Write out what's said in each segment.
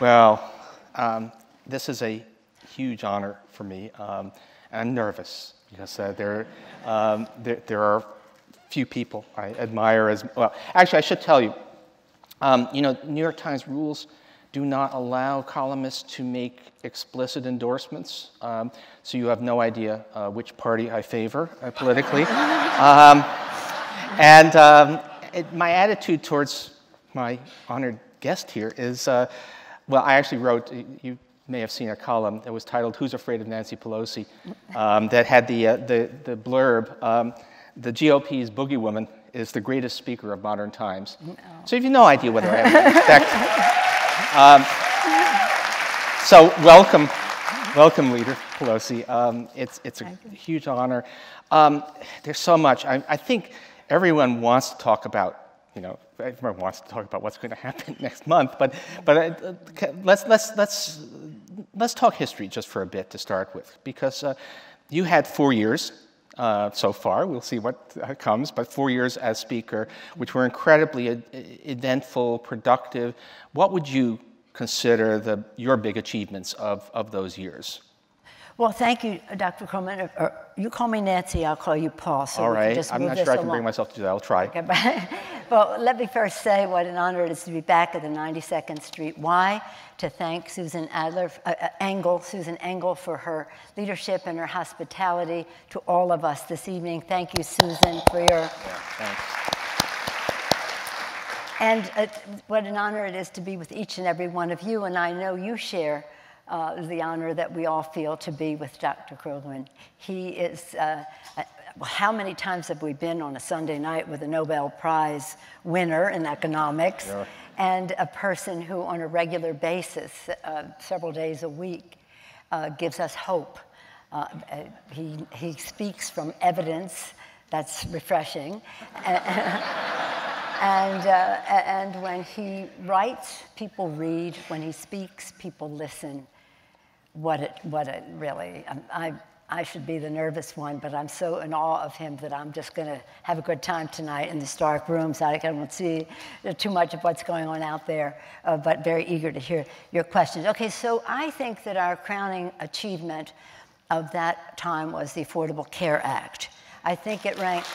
Well, um, this is a huge honor for me. Um, I'm nervous because uh, there, um, there, there, are few people I admire as well. Actually, I should tell you, um, you know, New York Times rules do not allow columnists to make explicit endorsements, um, so you have no idea uh, which party I favor uh, politically. um, and um, it, my attitude towards my honored guest here is, uh, well, I actually wrote, you may have seen a column that was titled Who's Afraid of Nancy Pelosi, um, that had the, uh, the, the blurb, um, the GOP's boogie woman is the greatest speaker of modern times. No. So you have no idea whether I expect. Um, so welcome, welcome, Leader Pelosi. Um, it's, it's a huge honor. Um, there's so much. I, I, think everyone wants to talk about, you know, everyone wants to talk about what's going to happen next month, but, but uh, let's, let's, let's, let's talk history just for a bit to start with, because uh, you had four years uh, so far. We'll see what uh, comes, but four years as Speaker, which were incredibly eventful, productive. What would you consider the, your big achievements of, of those years? Well, thank you, Dr. Krugman. Uh, uh, you call me Nancy, I'll call you Paul. So All right, I'm not sure I can along. bring myself to do that. I'll try. Okay, well, let me first say what an honor it is to be back at the 92nd Street Y to thank Susan Adler, uh, uh, Engel, Susan Engel for her leadership and her hospitality to all of us this evening. Thank you, Susan, for your. Yeah, thanks. And uh, what an honor it is to be with each and every one of you. And I know you share uh, the honor that we all feel to be with Dr. Krugman. He is, uh, uh, how many times have we been on a Sunday night with a Nobel Prize winner in economics yeah. and a person who, on a regular basis, uh, several days a week, uh, gives us hope? he, he speaks from evidence that's refreshing. And, uh, and when he writes, people read. When he speaks, people listen. What it, what it really, um, I, I should be the nervous one, but I'm so in awe of him that I'm just going to have a good time tonight in this dark room. So I don't see too much of what's going on out there, uh, but very eager to hear your questions. Okay, so I think that our crowning achievement of that time was the Affordable Care Act. I think it ranked.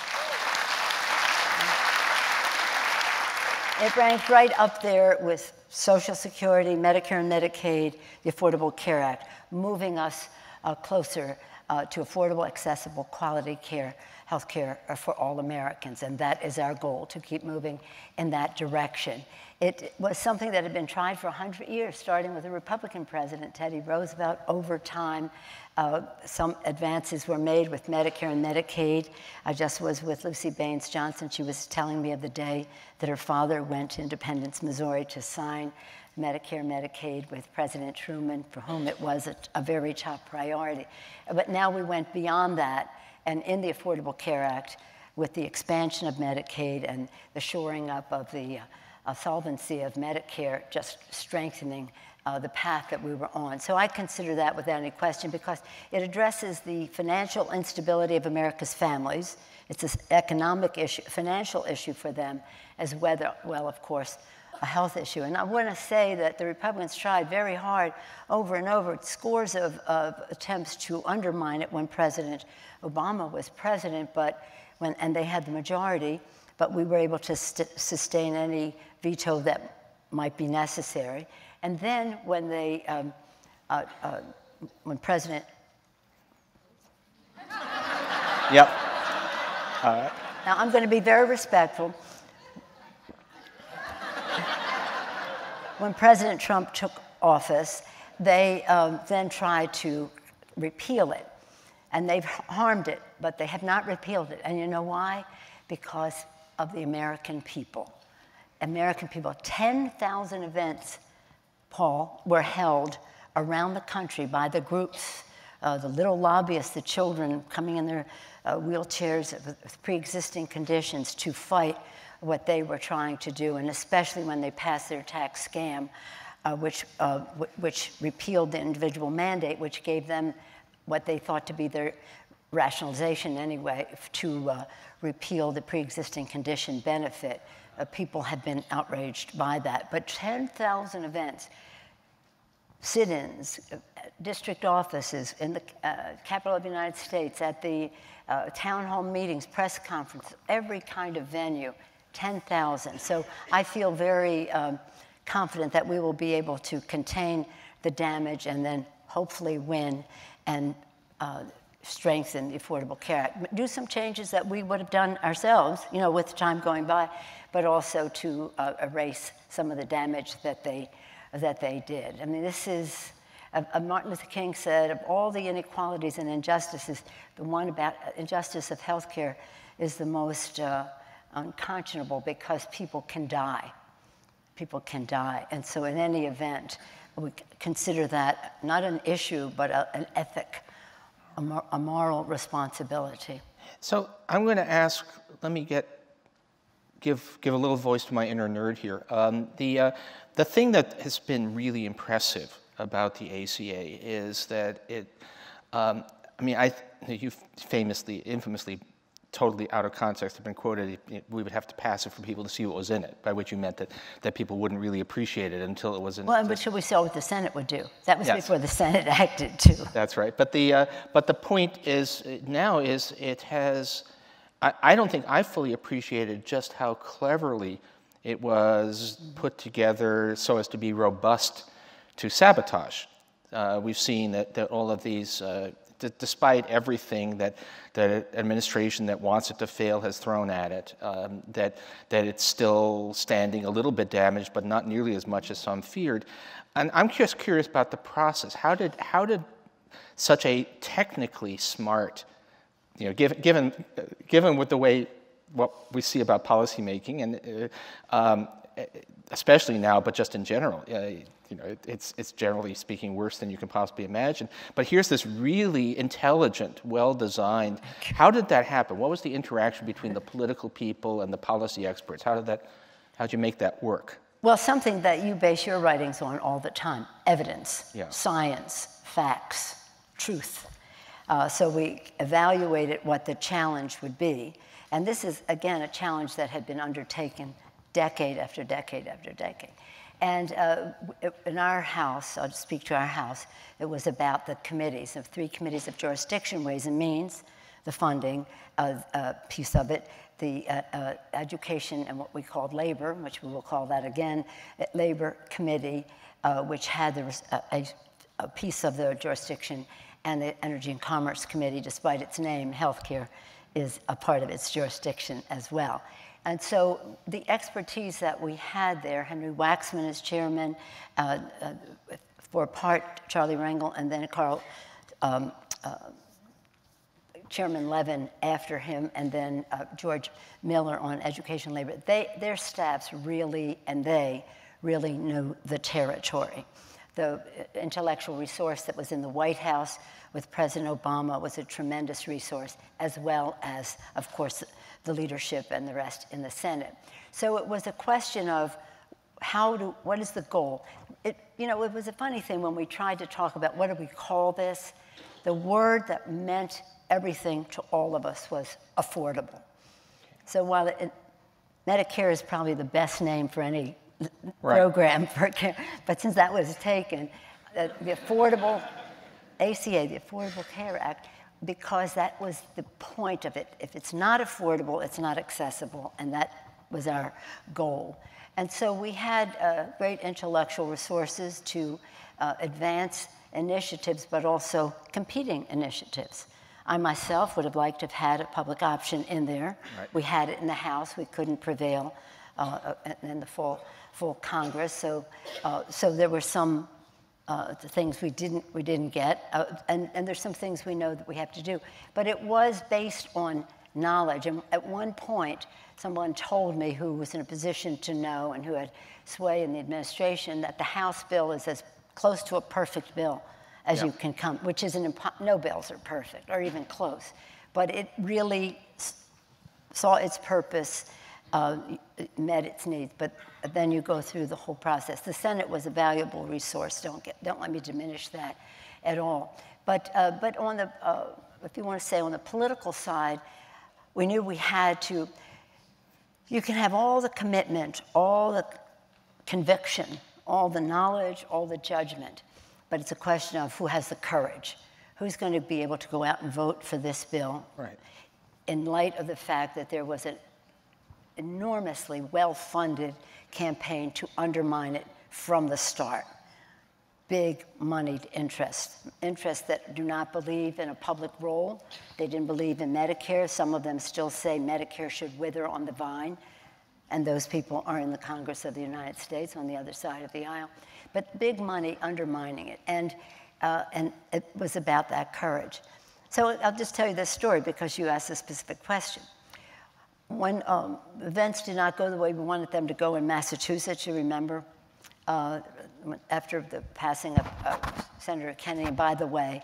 It ranked right up there with Social Security, Medicare and Medicaid, the Affordable Care Act, moving us uh, closer uh, to affordable, accessible, quality care, health care uh, for all Americans. And that is our goal, to keep moving in that direction. It was something that had been tried for 100 years, starting with the Republican president, Teddy Roosevelt, over time. Uh, some advances were made with Medicare and Medicaid. I just was with Luci Baines Johnson. She was telling me of the day that her father went to Independence, Missouri to sign Medicare, Medicaid with President Truman, for whom it was a, a, very top priority. But now we went beyond that, and in the Affordable Care Act, with the expansion of Medicaid and the shoring up of the uh, solvency of Medicare, just strengthening uh, the path that we were on. So I consider that without any question because it addresses the financial instability of America's families. It's an economic issue, financial issue for them, as well, well of course, a health issue. And I want to say that the Republicans tried very hard over and over, scores of, of attempts to undermine it when President Obama was president, but when, and they had the majority but we were able to sustain any veto that might be necessary. And then when they, um, uh, uh, when President. Yep. Now I'm going to be very respectful. when President Trump took office, they um, then tried to repeal it. And they've harmed it, but they have not repealed it. And you know why? Because of the American people. American people. 10,000 events, Paul, were held around the country by the groups, uh, the little lobbyists, the children coming in their uh, wheelchairs with pre existing conditions to fight what they were trying to do, and especially when they passed their tax scam, uh, which, uh, which repealed the individual mandate, which gave them what they thought to be their rationalization anyway, to uh, repeal the pre-existing condition benefit. Uh, people have been outraged by that. But 10,000 events, sit-ins, uh, district offices in the uh, capital of the United States, at the uh, town hall meetings, press conferences, every kind of venue, 10,000. So I feel very um, confident that we will be able to contain the damage and then hopefully win and uh, strengthen the Affordable Care Act. Do some changes that we would have done ourselves, you know, with time going by, but also to uh, erase some of the damage that they, that they did. I mean, this is, uh, uh Martin Luther King said, of all the inequalities and injustices, the one about uh, injustice of healthcare is the most uh, unconscionable because people can die. People can die. And so in any event, we consider that not an issue, but a, an ethic a, moral responsibility. So I'm going to ask, let me get give, give a little voice to my inner nerd here. Um, the, uh, the thing that has been really impressive about the ACA is that it, um, I mean, I, you famously, infamously totally out of context have been quoted, we would have to pass it for people to see what was in it, by which you meant that, that people wouldn't really appreciate it until it was in Well, but should we saw what the Senate would do. That was yes. before the Senate acted, too. That's right. But the, uh, but the point is now is it has, I, I don't think I fully appreciated just how cleverly it was put together so as to be robust to sabotage. Uh, we've seen that, that all of these uh, despite everything that the administration that wants it to fail has thrown at it, um, that, that it's still standing a little bit damaged, but not nearly as much as some feared. And I'm just curious about the process. How did, how did such a technically smart, you know, given, given, given with the way what we see about policymaking, and uh, um, especially now, but just in general, uh, you know, it, it's, it's generally speaking worse than you can possibly imagine. But here's this really intelligent, well-designed. How did that happen? What was the interaction between the political people and the policy experts? How did that, how did you make that work? Well, something that you base your writings on all the time, evidence, yeah. science, facts, truth. Uh, so we evaluated what the challenge would be. And this is, again, a challenge that had been undertaken decade after decade after decade. And uh, in our house, I'll speak to our house, it was about the committees of three committees of jurisdiction, Ways and Means, the funding uh, uh, piece of it, the uh, uh, education and what we called labor, which we will call that again, uh, labor committee, which had the, a, a piece of the jurisdiction, and the Energy and Commerce Committee, despite its name, healthcare is a part of its jurisdiction as well. And so the expertise that we had there, Henry Waxman as chairman, uh, uh, for part Charlie Rangel, and then Carl, um, uh, Chairman Levin after him, and then uh, George Miller on education labor. They, their staffs really, and they really knew the territory. The uh, intellectual resource that was in the White House with President Obama was a tremendous resource, as well as, of course, the leadership and the rest in the Senate. So it was a question of how do, what is the goal? It, you know, it was a funny thing when we tried to talk about what do we call this? The word that meant everything to all of us was affordable. So while it, Medicare is probably the best name for any right. program for care, but since that was taken, uh, the affordable ACA, the Affordable Care Act, because that was the point of it. If it's not affordable, it's not accessible, and that was our goal. And so we had uh, great intellectual resources to uh, advance initiatives, but also competing initiatives. I myself would have liked to have had a public option in there. Right. We had it in the House. We couldn't prevail uh, uh in the full, full Congress. So, uh, so there were some uh, the things we didn't, we didn't get, uh, and, and there's some things we know that we have to do. But it was based on knowledge. And at one point, someone told me who was in a position to know and who had sway in the administration that the House bill is as close to a perfect bill as you can come, which is an impo- no bills are perfect or even close. But it really saw its purpose uh, met its needs. But then you go through the whole process. The Senate was a valuable resource. Don't, get, don't let me diminish that at all. But, uh, but on the uh, if you want to say on the political side, we knew we had to, you can have all the commitment, all the conviction, all the knowledge, all the judgment, but it's a question of who has the courage. Who's going to be able to go out and vote for this bill? Right. In light of the fact that there was an enormously well funded campaign to undermine it from the start. Big moneyed interests, interests that do not believe in a public role. They didn't believe in Medicare. Some of them still say Medicare should wither on the vine. And those people are in the Congress of the United States on the other side of the aisle. But big money undermining it. And, uh, and it was about that courage. So I'll just tell you this story because you asked a specific question when um, events did not go the way we wanted them to go in Massachusetts, you remember, uh, after the passing of uh, Senator Kennedy, and by the way,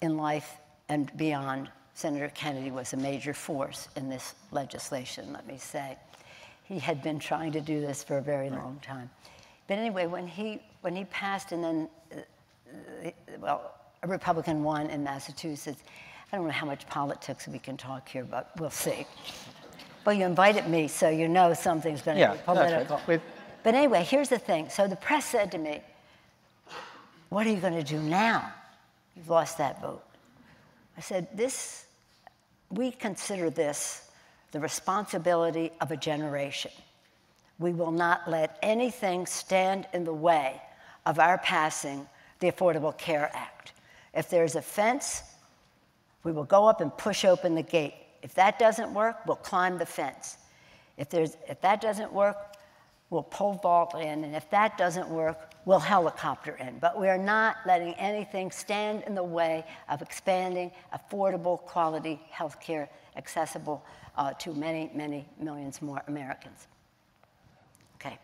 in life and beyond, Senator Kennedy was a major force in this legislation, let me say. He had been trying to do this for a very long time. But anyway, when he, when he passed, and then, uh, well, a Republican won in Massachusetts, I don't know how much politics we can talk here, but we'll see. Well, you invited me, so you know something's going to Yeah, be political. right. But anyway, here's the thing. So the press said to me, What are you going to do now? You've lost that vote. I said, This, we consider this the responsibility of a generation. We will not let anything stand in the way of our passing the Affordable Care Act. If there's a fence, we will go up and push open the gate. If that doesn't work, we'll climb the fence. If, there's, if that doesn't work, we'll pole vault in. And if that doesn't work, we'll helicopter in. But we are not letting anything stand in the way of expanding affordable, quality health care accessible uh, to many, many millions more Americans. Okay.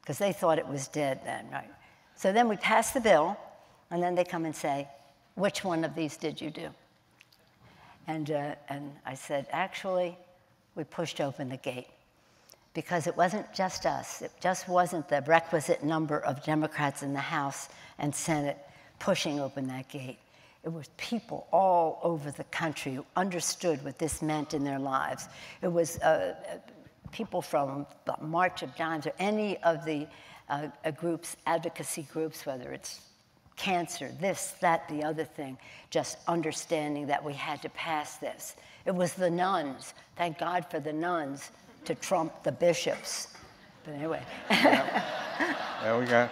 Because they thought it was dead then, right? So then we pass the bill, and then they come and say, which one of these did you do? And, uh, and I said, actually, we pushed open the gate because it wasn't just us. It just wasn't the requisite number of Democrats in the House and Senate pushing open that gate. It was people all over the country who understood what this meant in their lives. It was uh, people from the March of Dimes or any of the uh, uh, groups, advocacy groups, whether it's cancer, this, that, the other thing, just understanding that we had to pass this. It was the nuns, thank God for the nuns, to trump the bishops. But anyway, There we go.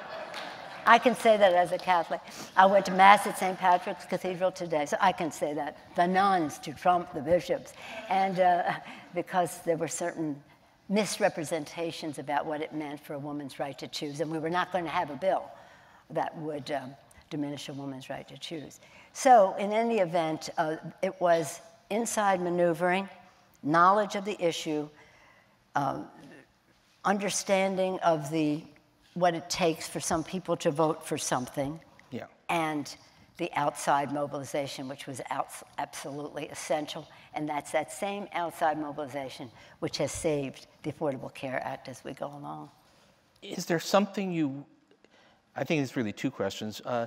I can say that as a Catholic. I went to Mass at St. Patrick's Cathedral today, so I can say that. The nuns to trump the bishops. And uh, because there were certain misrepresentations about what it meant for a woman's right to choose, and we were not going to have a bill that would um, diminish a woman's right to choose. So, in any event, uh, it was inside maneuvering, knowledge of the issue, um, understanding of the what it takes for some people to vote for something, Yeah. and the outside mobilization, which was outs- absolutely essential. And that's that same outside mobilization which has saved the Affordable Care Act as we go along. Is there something you, I think it's really two questions. Uh,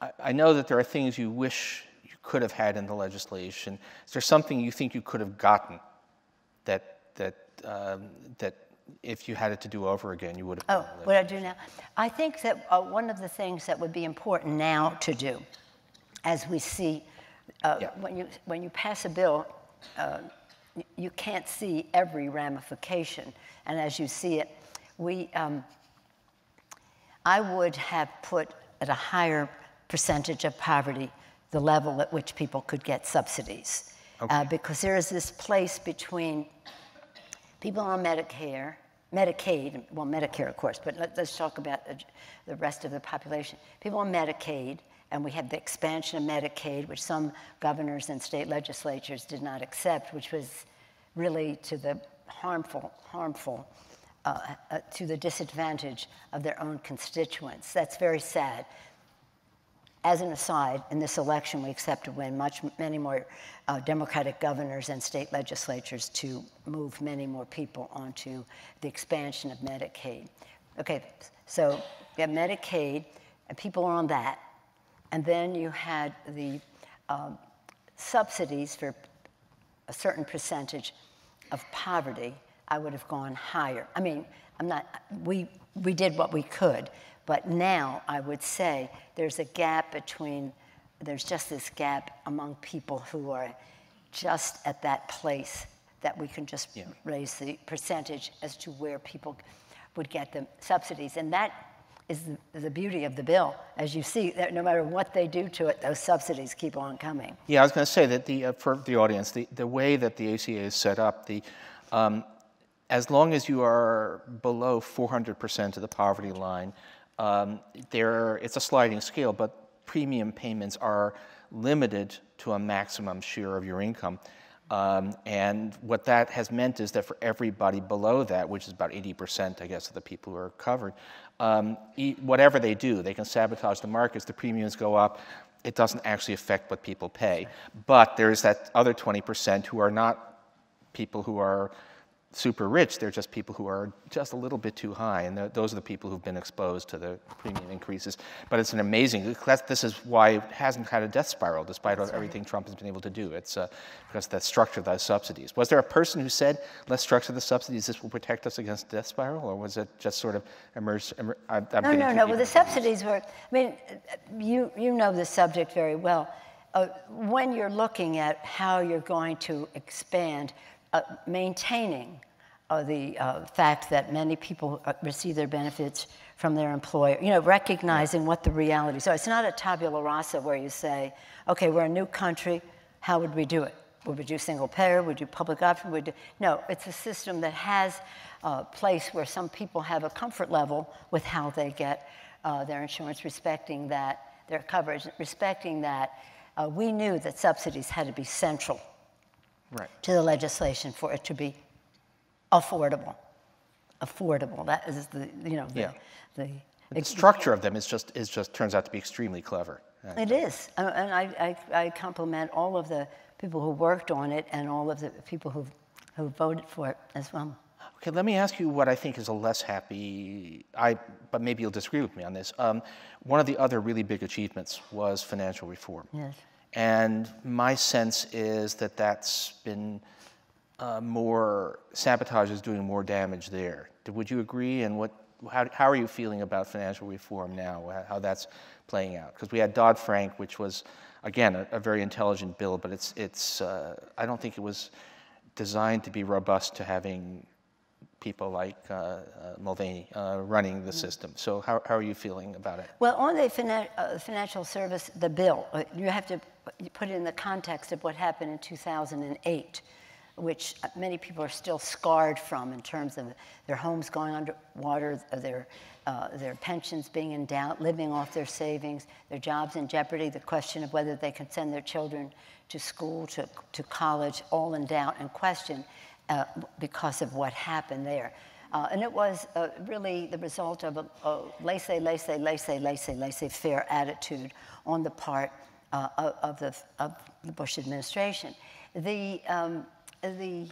I, I know that there are things you wish you could have had in the legislation. Is there something you think you could have gotten that, that, um, that if you had it to do over again, you would have Oh, what I do now? I think that uh, one of the things that would be important now to do, as we see, uh, Yeah. when, you, when you pass a bill, uh, you can't see every ramification. And as you see it, we, um, I would have put at a higher percentage of poverty the level at which people could get subsidies. Uh, because there is this place between people on Medicare, Medicaid, well, Medicare, of course, but let, us talk about the, the rest of the population. People on Medicaid, and we had the expansion of Medicaid, which some governors and state legislatures did not accept, which was really to the harmful, harmful, uh, uh, to the disadvantage of their own constituents. That's very sad as an aside, in this election, we expect to win much, many more uh, Democratic governors and state legislatures to move many more people onto the expansion of Medicaid. Okay, so you have Medicaid, and people are on that. And then you had the um, subsidies for a certain percentage of poverty, I would have gone higher. I mean, I'm not, we, we did what we could, but now I would say there's a gap between, there's just this gap among people who are just at that place that we can just Yeah. raise the percentage as to where people would get the subsidies. And that is the, the beauty of the bill. As you see, that no matter what they do to it, those subsidies keep on coming. Yeah, I was going to say that the, uh, for the audience, the, the way that the ACA is set up, the, um, as long as you are below 400% of the poverty line, um, there, it's a sliding scale, but premium payments are limited to a maximum share of your income. Um, and what that has meant is that for everybody below that, which is about 80%, I guess, of the people who are covered, um, whatever they do, they can sabotage the markets, the premiums go up. It doesn't actually affect what people pay. But there's that other 20% who are not people who are super rich, they're just people who are just a little bit too high, and th- those are the people who've been exposed to the premium increases. But it's an amazing, that's, this is why it hasn't had a death spiral, despite everything Trump has been able to do. It's uh, because that structure of those subsidies. Was there a person who said, let's structure the subsidies, this will protect us against death spiral, or was it just sort of emerged? Emer- I'm, No, no, no. Well, the subsidies were, I mean, you, you know the subject very well. Uh, when you're looking at how you're going to expand, uh, maintaining uh, the uh, fact that many people uh, receive their benefits from their employer, you know, recognizing what the reality. So it's not a tabula rasa where you say, okay, we're a new country, how would we do it? Would we do single payer? Would we do public option? Would we do, no, it's a system that has a place where some people have a comfort level with how they get uh, their insurance, respecting that, their coverage, respecting that. Uh, we knew that subsidies had to be central Right. to the legislation for it to be affordable. Affordable. That is the, you know, the, Yeah. the The structure of them is just, is just turns out to be extremely clever. Uh, It is, Uh, and I, I, I compliment all of the people who worked on it and all of the people who, who voted for it as well. Okay, let me ask you what I think is a less happy, I, but maybe you'll disagree with me on this. Um, one of the other really big achievements was financial reform. Yes. And my sense is that that's been uh, more, sabotage is doing more damage there. Would you agree? And what, how, how are you feeling about financial reform now, how- that's playing out? Because we had Dodd Frank, which was, again, a, a very intelligent bill, but it's, it's uh, I don't think it was designed to be robust to having people like uh, uh, Mulvaney uh, running the system. So how, how are you feeling about it? Well, on the uh, financial service, the bill, uh, you have to put it in the context of what happened in 2008, which uh, many people are still scarred from in terms of their homes going underwater, their, uh, their pensions being in doubt, living off their savings, their jobs in jeopardy, the question of whether they can send their children to school, to, to college, all in doubt and question uh, because of what happened there. Uh, and it was uh, really the result of a, a laissez, laissez, laissez, laissez, laissez-faire attitude on the part uh, of, of the, of the Bush administration. The, um, the,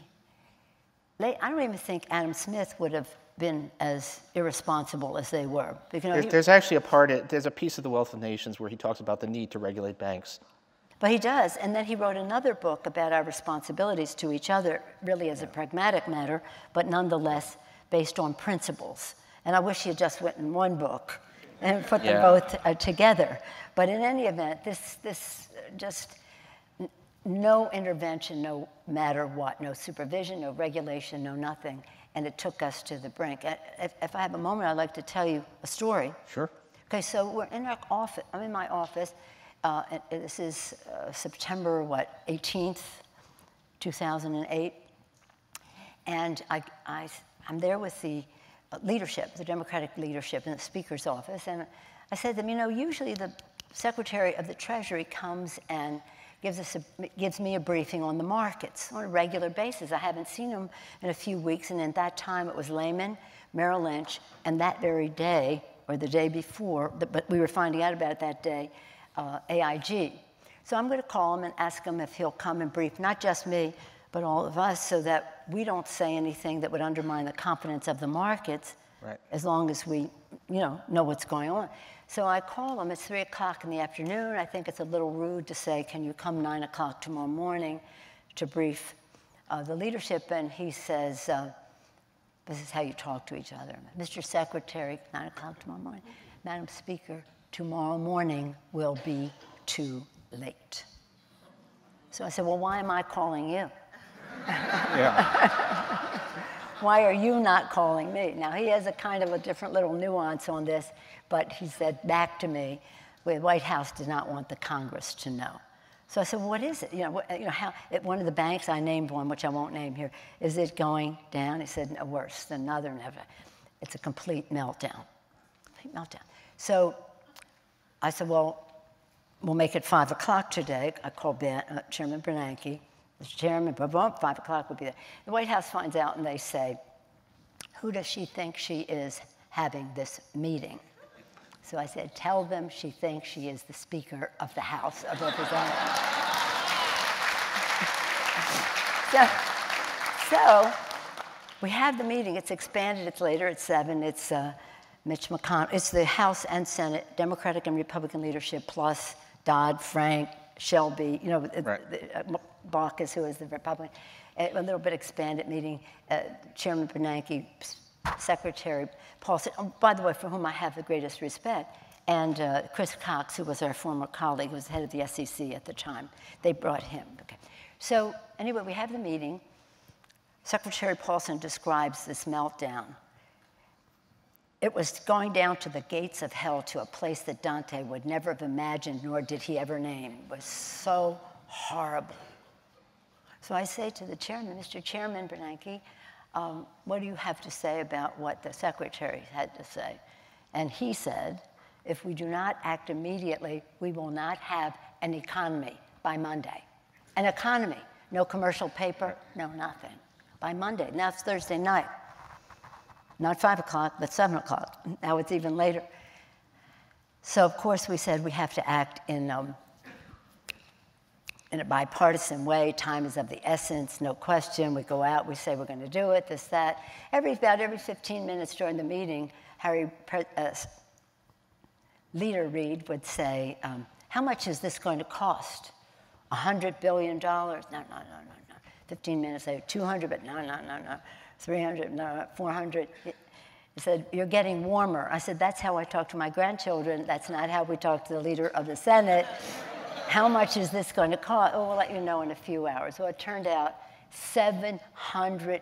la- I don't even think Adam Smith would have been as irresponsible as they were. You know, There's, he- there's actually a part, of, there's a piece of the Wealth of Nations where he talks about the need to regulate banks. But he does. And then he wrote another book about our responsibilities to each other, really as a pragmatic matter, but nonetheless based on principles. And I wish he had just written one book and put them both uh, together. But in any event, this, this just no intervention, no matter what, no supervision, no regulation, no nothing. And it took us to the brink. If, if I have a moment, I'd like to tell you a story. Sure. Okay, so we're in our office. I'm in my office. Uh, this is uh, September what 18th, 2008, and I, I I'm there with the uh, leadership, the Democratic leadership in the Speaker's office, and I said to them, you know, usually the Secretary of the Treasury comes and gives us a, gives me a briefing on the markets on a regular basis. I haven't seen him in a few weeks, and at that time it was Lehman, Merrill Lynch, and that very day or the day before, but we were finding out about it that day, uh, AIG. So I'm going to call him and ask him if he'll come and brief not just me, but all of us, so that we don't say anything that would undermine the confidence of the markets Right. as long as we, you know, know what's going on. So I call him. It's three o'clock in the afternoon. I think it's a little rude to say, "Can you come nine o'clock tomorrow morning to brief uh, the leadership?" And he says, uh, "This is how you talk to each other, Mr. Secretary. Nine o'clock tomorrow morning, Madam Speaker. Tomorrow morning will be too late." So I said, "Well, why am I calling you?" Yeah. Why are you not calling me? Now, he has a kind of a different little nuance on this, but he said back to me, the White House did not want the Congress to know. So I said, well, what is it? You know, what, you know how, at one of the banks, I named one, which I won't name here, is it going down? He said, no, worse than Northern. It's a complete meltdown. Complete meltdown. So I said, well, we'll make it 5 o'clock today. I called ben, uh, Chairman Bernanke. Mr. Chairman, 5 o'clock will be there. The White House finds out and they say, who does she think she is having this meeting? So I said, tell them she thinks she is the Speaker of the House of Representatives. so, so we have the meeting. It's expanded. It's later. at seven. It's uh, Mitch McConnell. It's the House and Senate, Democratic and Republican leadership, plus Dodd, Frank, Shelby. You know, Right. the, uh, Baucus, was the Republican. A a little bit expanded meeting. Uh, Chairman Bernanke, Secretary Paulson. Oh, by the way, for whom I have the greatest respect. And uh, Chris Cox, who was our former colleague, who was head of the SEC at the time. They brought him. Okay. So anyway, we have the meeting. Secretary Paulson describes this meltdown. It was going down to the gates of hell to a place that Dante would never have imagined, nor did he ever name. It was so horrible. So I say to the chairman, Mr. Chairman Bernanke, um, what do you have to say about what the secretary had to say? And he said, if we do not act immediately, we will not have an economy by Monday. An economy, no commercial paper, no nothing. By Monday. Now it's Thursday night. Not five o'clock, but seven o'clock. Now it's even later. So, of course, we said we have to act in, um, in a bipartisan way. Time is of the essence, no question. We go out, we say we're going to do it, this, that. Every, about every 15 minutes during the meeting, Harry, uh, Leader Reid would say, um, How much is this going to cost? $100 billion? No, no, no, no, no. 15 minutes later, 200, but no, no, no, no. 300, no, 400. He said, You're getting warmer. I said, That's how I talk to my grandchildren. That's not how we talk to the leader of the Senate. How much is this going to cost? Oh, we'll let you know in a few hours. Well, it turned out $700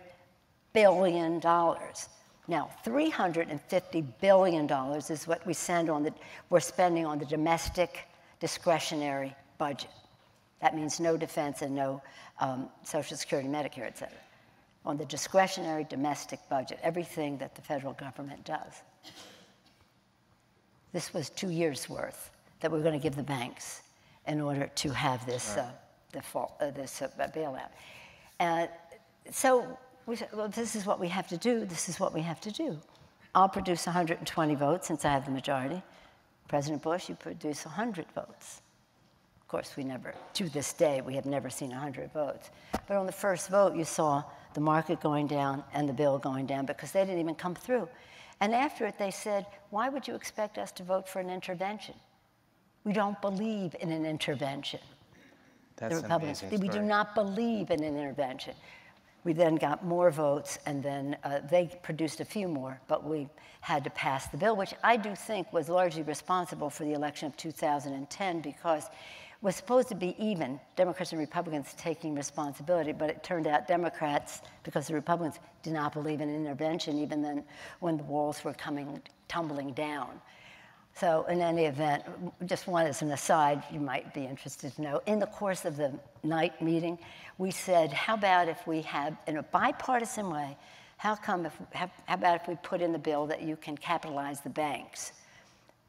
billion. Now, $350 billion is what we send on the, we're spending on the domestic discretionary budget. That means no defense and no um, Social Security, Medicare, et cetera. On the discretionary domestic budget, everything that the federal government does. This was two years' worth that we're going to give the banks in order to have this uh, default, uh, this uh, bailout. Uh, so we said, well, this is what we have to do. This is what we have to do. I'll produce 120 votes since I have the majority. President Bush, you produce 100 votes. Of course, we never, to this day, we have never seen 100 votes. But on the first vote, you saw the market going down and the bill going down because they didn't even come through. And after it, they said, why would you expect us to vote for an intervention? We don't believe in an intervention. That's the Republicans. We do not believe in an intervention. We then got more votes, and then uh, they produced a few more, but we had to pass the bill, which I do think was largely responsible for the election of 2010 because it was supposed to be even, Democrats and Republicans taking responsibility, but it turned out Democrats, because the Republicans did not believe in intervention, even then when the walls were coming tumbling down. So, in any event, just one as an aside, you might be interested to know. In the course of the night meeting, we said, how about if we have, in a bipartisan way, how come if, how, how about if we put in the bill that you can capitalize the banks?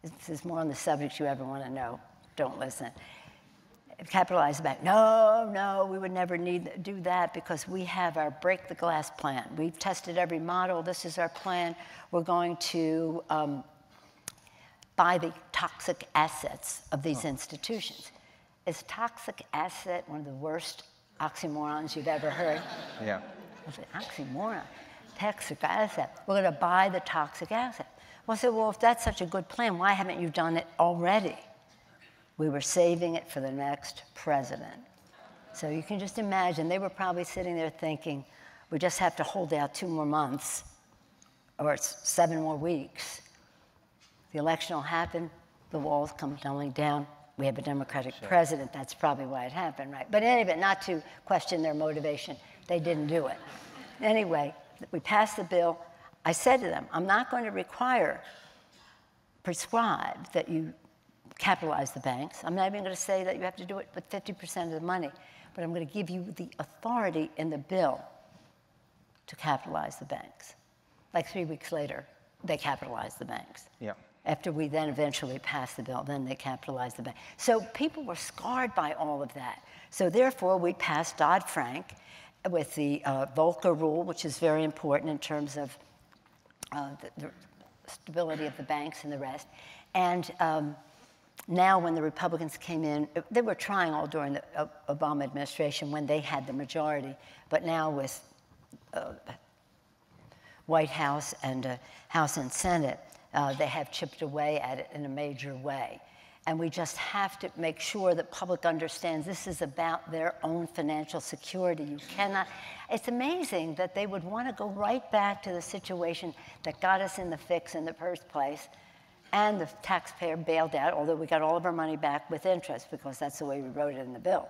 This is more on the subject you ever want to know. Don't listen. Capitalize the bank. No, no, we would never need do that because we have our break the glass plan. We've tested every model. This is our plan. We're going to um, buy the toxic assets of these institutions. Is toxic asset one of the worst oxymorons you've ever heard? Yeah. I said, oxymoron. toxic asset. We're going to buy the toxic asset. Well, I said, well, if that's such a good plan, why haven't you done it already? We were saving it for the next president. So you can just imagine, they were probably sitting there thinking, we just have to hold out two more months or seven more weeks. The election will happen, the walls come tumbling down. We have a Democratic sure. president. That's probably why it happened, right? But anyway, not to question their motivation, they didn't do it. Anyway, we passed the bill. I said to them, I'm not going to require, prescribe that you capitalize the banks. I'm not even going to say that you have to do it with 50% of the money, but I'm going to give you the authority in the bill to capitalize the banks. Like three weeks later, they capitalized the banks. Yeah. After we then eventually passed the bill, then they capitalized the bank. So people were scarred by all of that. So therefore, we passed Dodd Frank with the uh, Volcker rule, which is very important in terms of uh, the, the, stability of the banks and the rest. And um, now, when the Republicans came in, they were trying all during the uh, Obama administration when they had the majority, but now with uh, White House and uh, House and Senate, uh, they have chipped away at it in a major way. And we just have to make sure that public understands this is about their own financial security. You cannot, it's amazing that they would want to go right back to the situation that got us in the fix in the first place. And the taxpayer bailed out, although we got all of our money back with interest because that's the way we wrote it in the bill.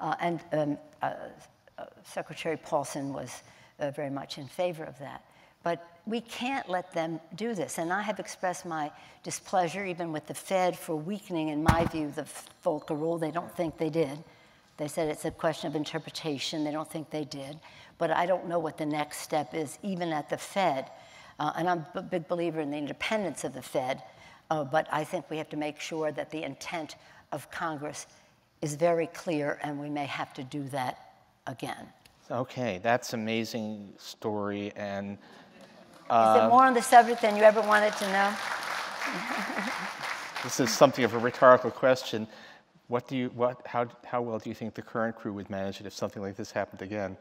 Uh, and um, uh, uh Secretary Paulson was uh, very much in favor of that. But we can't let them do this. And I have expressed my displeasure, even with the Fed, for weakening, in my view, the Volcker rule. They don't think they did. They said it's a question of interpretation. They don't think they did. But I don't know what the next step is, even at the Fed. Uh, and I'm a big believer in the independence of the Fed. Uh, but I think we have to make sure that the intent of Congress is very clear, and we may have to do that again. Okay, that's amazing story, and is there more on the subject than you ever wanted to know? this is something of a rhetorical question. What do you, what, how, how well do you think the current crew would manage it if something like this happened again?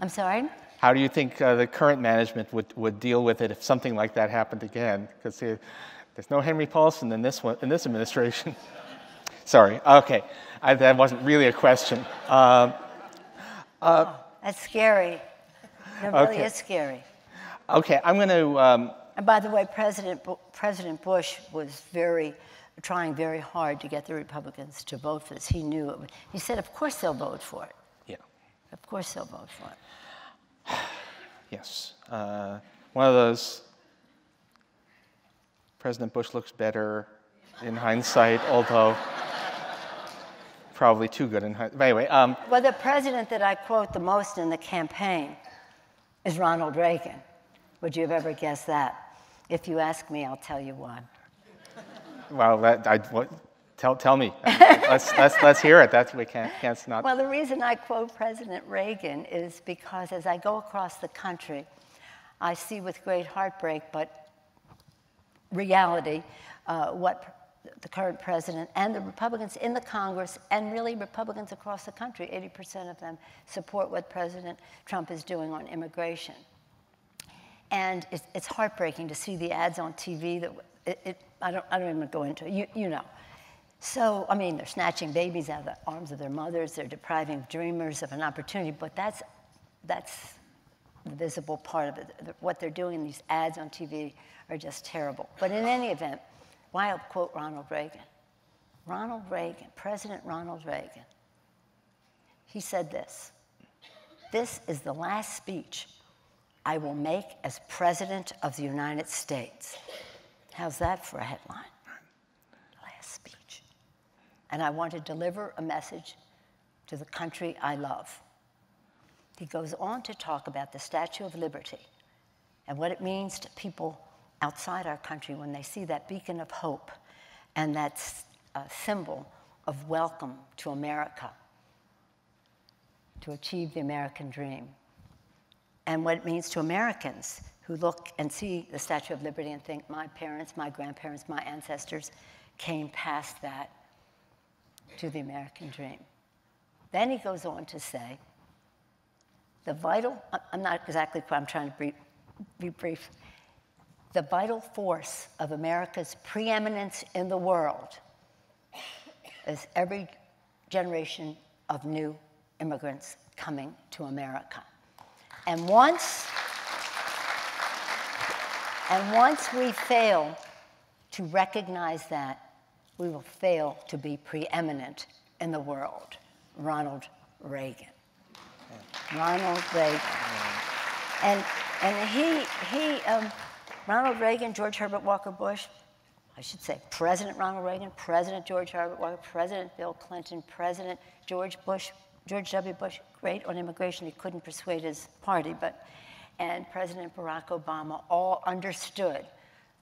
I'm sorry? How do you think uh, the current management would, would deal with it if something like that happened again? Because uh, there's no Henry Paulson in this, one, in this administration. sorry, okay. I, that wasn't really a question. Um, uh, oh, that's scary. It really okay. is scary. Okay, I'm going to. Um, and by the way, President, President Bush was very, trying very hard to get the Republicans to vote for this. He knew it. He said, of course they'll vote for it. Yeah. Of course they'll vote for it. yes. Uh, one of those. President Bush looks better in hindsight, although probably too good in hindsight. But anyway. Um, well, the president that I quote the most in the campaign is Ronald Reagan. Would you have ever guessed that? If you ask me, I'll tell you why. Well, that, I, what, tell, tell me. let's, let's, let's hear it. That's we can't, can't not. Well, the reason I quote President Reagan is because as I go across the country, I see with great heartbreak, but reality, uh, what the current president and the Republicans in the Congress, and really Republicans across the country, 80% of them support what President Trump is doing on immigration. And it's, it's heartbreaking to see the ads on TV that it, it, I, don't, I don't even go into it. You, you know. So, I mean, they're snatching babies out of the arms of their mothers. They're depriving dreamers of an opportunity. But that's, that's the visible part of it. What they're doing, these ads on TV, are just terrible. But in any event, why I'll quote Ronald Reagan. Ronald Reagan, President Ronald Reagan, he said this This is the last speech I will make as President of the United States. How's that for a headline? Last speech. And I want to deliver a message to the country I love. He goes on to talk about the Statue of Liberty and what it means to people outside our country when they see that beacon of hope and that uh, symbol of welcome to America, to achieve the American dream and what it means to Americans who look and see the Statue of Liberty and think, my parents, my grandparents, my ancestors came past that to the American dream. Then he goes on to say, the vital, I'm not exactly, I'm trying to be brief. The vital force of America's preeminence in the world is every generation of new immigrants coming to America. And once, and once we fail to recognize that, we will fail to be preeminent in the world. Ronald Reagan. Ronald Reagan. And, and he, he um, Ronald Reagan, George Herbert Walker Bush, I should say President Ronald Reagan, President George Herbert Walker, President Bill Clinton, President George Bush, George W. Bush, great on immigration. He couldn't persuade his party, but, and President Barack Obama all understood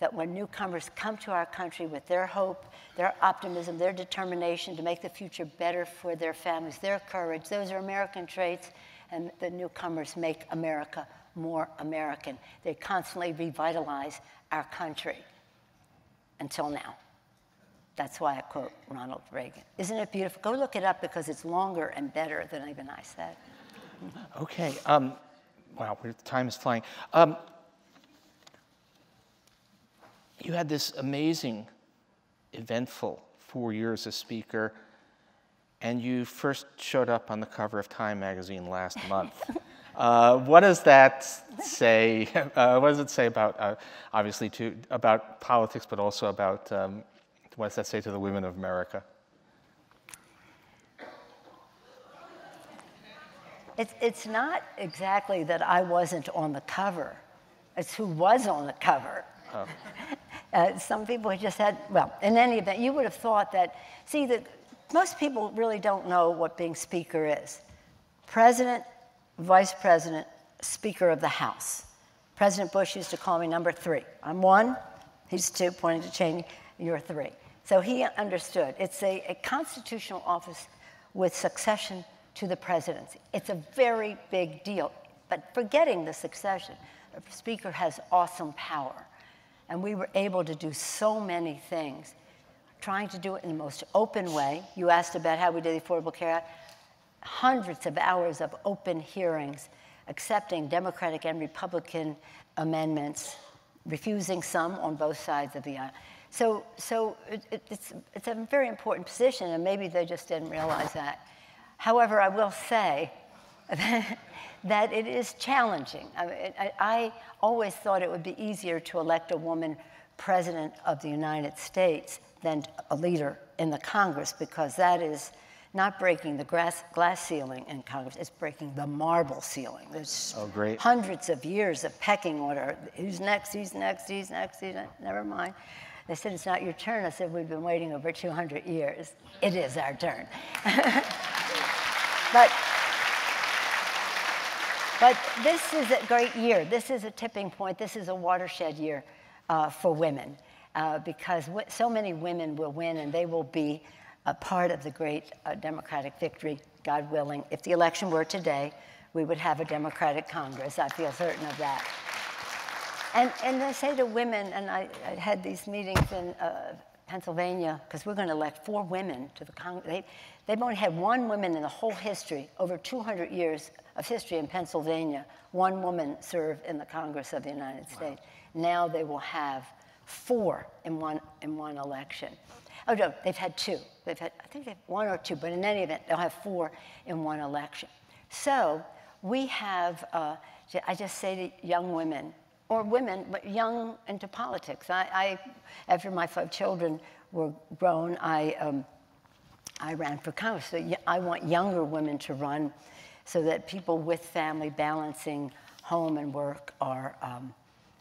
that when newcomers come to our country with their hope, their optimism, their determination to make the future better for their families, their courage, those are American traits, and the newcomers make America more American. They constantly revitalize our country until now. That's why I quote Ronald Reagan. Isn't it beautiful? Go look it up because it's longer and better than even I said. Okay. Um, wow, time is flying. Um, you had this amazing, eventful four years as speaker, and you first showed up on the cover of Time magazine last month. uh, what does that say? Uh, what does it say about, uh, obviously, to, about politics, but also about um, what does that say to the women of America? It's, it's not exactly that I wasn't on the cover. It's who was on the cover. Oh. Uh, some people just had, well, in any event, you would have thought that, see, that most people really don't know what being Speaker is. President, Vice President, Speaker of the House. President Bush used to call me number three. I'm one, he's two, pointing to Cheney, you're three. So he understood. It's a, a constitutional office with succession to the presidency. It's a very big deal. But forgetting the succession, the Speaker has awesome power. And we were able to do so many things, trying to do it in the most open way. You asked about how we did the Affordable Care Act. Hundreds of hours of open hearings, accepting Democratic and Republican amendments, refusing some on both sides of the aisle. So, so it, it's, it's a very important position, and maybe they just didn't realize that. However, I will say that it is challenging. I, I, I, always thought it would be easier to elect a woman president of the United States than a leader in the Congress because that is not breaking the glass, glass ceiling in Congress, it's breaking the marble ceiling. There's oh, great. hundreds of years of pecking order. Who's next? Who's next? Who's next? Who's next? Never mind. They said, It's not your turn. I said, We've been waiting over 200 years. It is our turn. but but this is a great year. This is a tipping point. This is a watershed year uh, for women uh, because so many women will win and they will be a part of the great uh, Democratic victory, God willing. If the election were today, we would have a Democratic Congress. I feel certain of that. And, and I say to women, and I, I had these meetings in uh, Pennsylvania, because we're going to elect four women to the Congress. They, they've only had one woman in the whole history, over 200 years of history in Pennsylvania, one woman served in the Congress of the United States. Wow. Now they will have four in one, in one election. Oh, no, they've had two. They've had, I think they've one or two, but in any event, they'll have four in one election. So we have, uh, I just say to young women, or women, but young into politics. I, I after my five children were grown, I, um, I ran for Congress. So I want younger women to run so that people with family balancing home and work are um,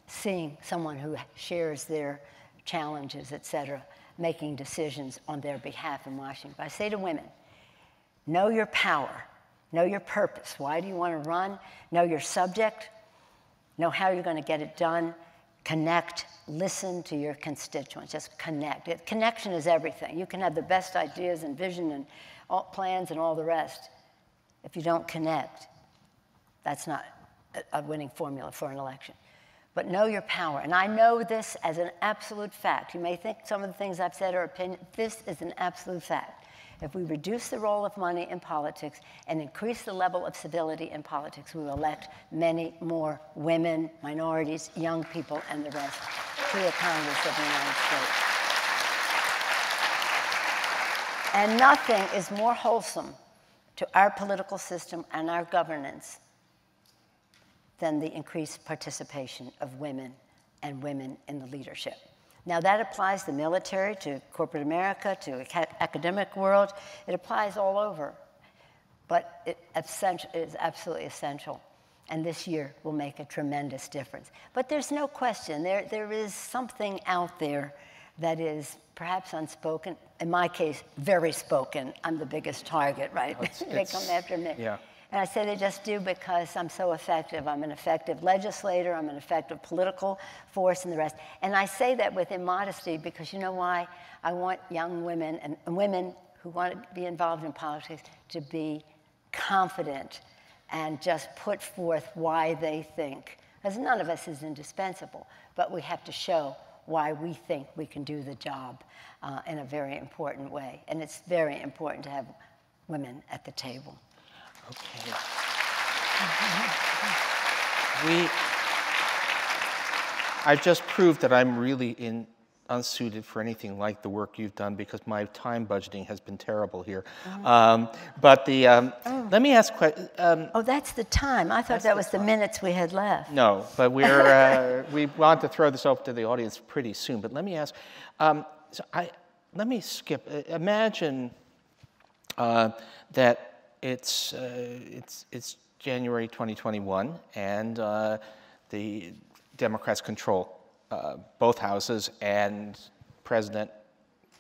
seeing someone who shares their challenges, et cetera, making decisions on their behalf in Washington. But I say to women, know your power, know your purpose. Why do you want to run? Know your subject, know how you're going to get it done, connect, listen to your constituents, just connect. It, connection is everything. You can have the best ideas and vision and all, plans and all the rest. If you don't connect, that's not a winning formula for an election. But know your power. And I know this as an absolute fact. You may think some of the things I've said are opinion. This is an absolute fact. If we reduce the role of money in politics and increase the level of civility in politics, we will elect many more women, minorities, young people, and the rest to the Congress of the United States. And nothing is more wholesome to our political system and our governance than the increased participation of women and women in the leadership. Now that applies to the military, to corporate America, to academic world. It applies all over. But it is absolutely essential. And this year will make a tremendous difference. But there's no question, there, there is something out there that is perhaps unspoken. In my case, very spoken. I'm the biggest target, right? They come after me. Yeah. And I say they just do because I'm so effective. I'm an effective legislator, I'm an effective political force, and the rest. And I say that with immodesty because you know why? I want young women and women who want to be involved in politics to be confident and just put forth why they think. Because none of us is indispensable, but we have to show why we think we can do the job uh, in a very important way. And it's very important to have women at the table. Okay. we, I've just proved that I'm really in, unsuited for anything like the work you've done because my time budgeting has been terrible here. Oh. Um, but the, um, oh. let me ask. Um, oh, that's the time. I thought that was the, the minutes we had left. No, but we're uh, we want to throw this open to the audience pretty soon. But let me ask. Um, so I let me skip. Uh, imagine uh, that it's, uh, it's, it's January 2021, and uh, the Democrats control uh, both houses, and President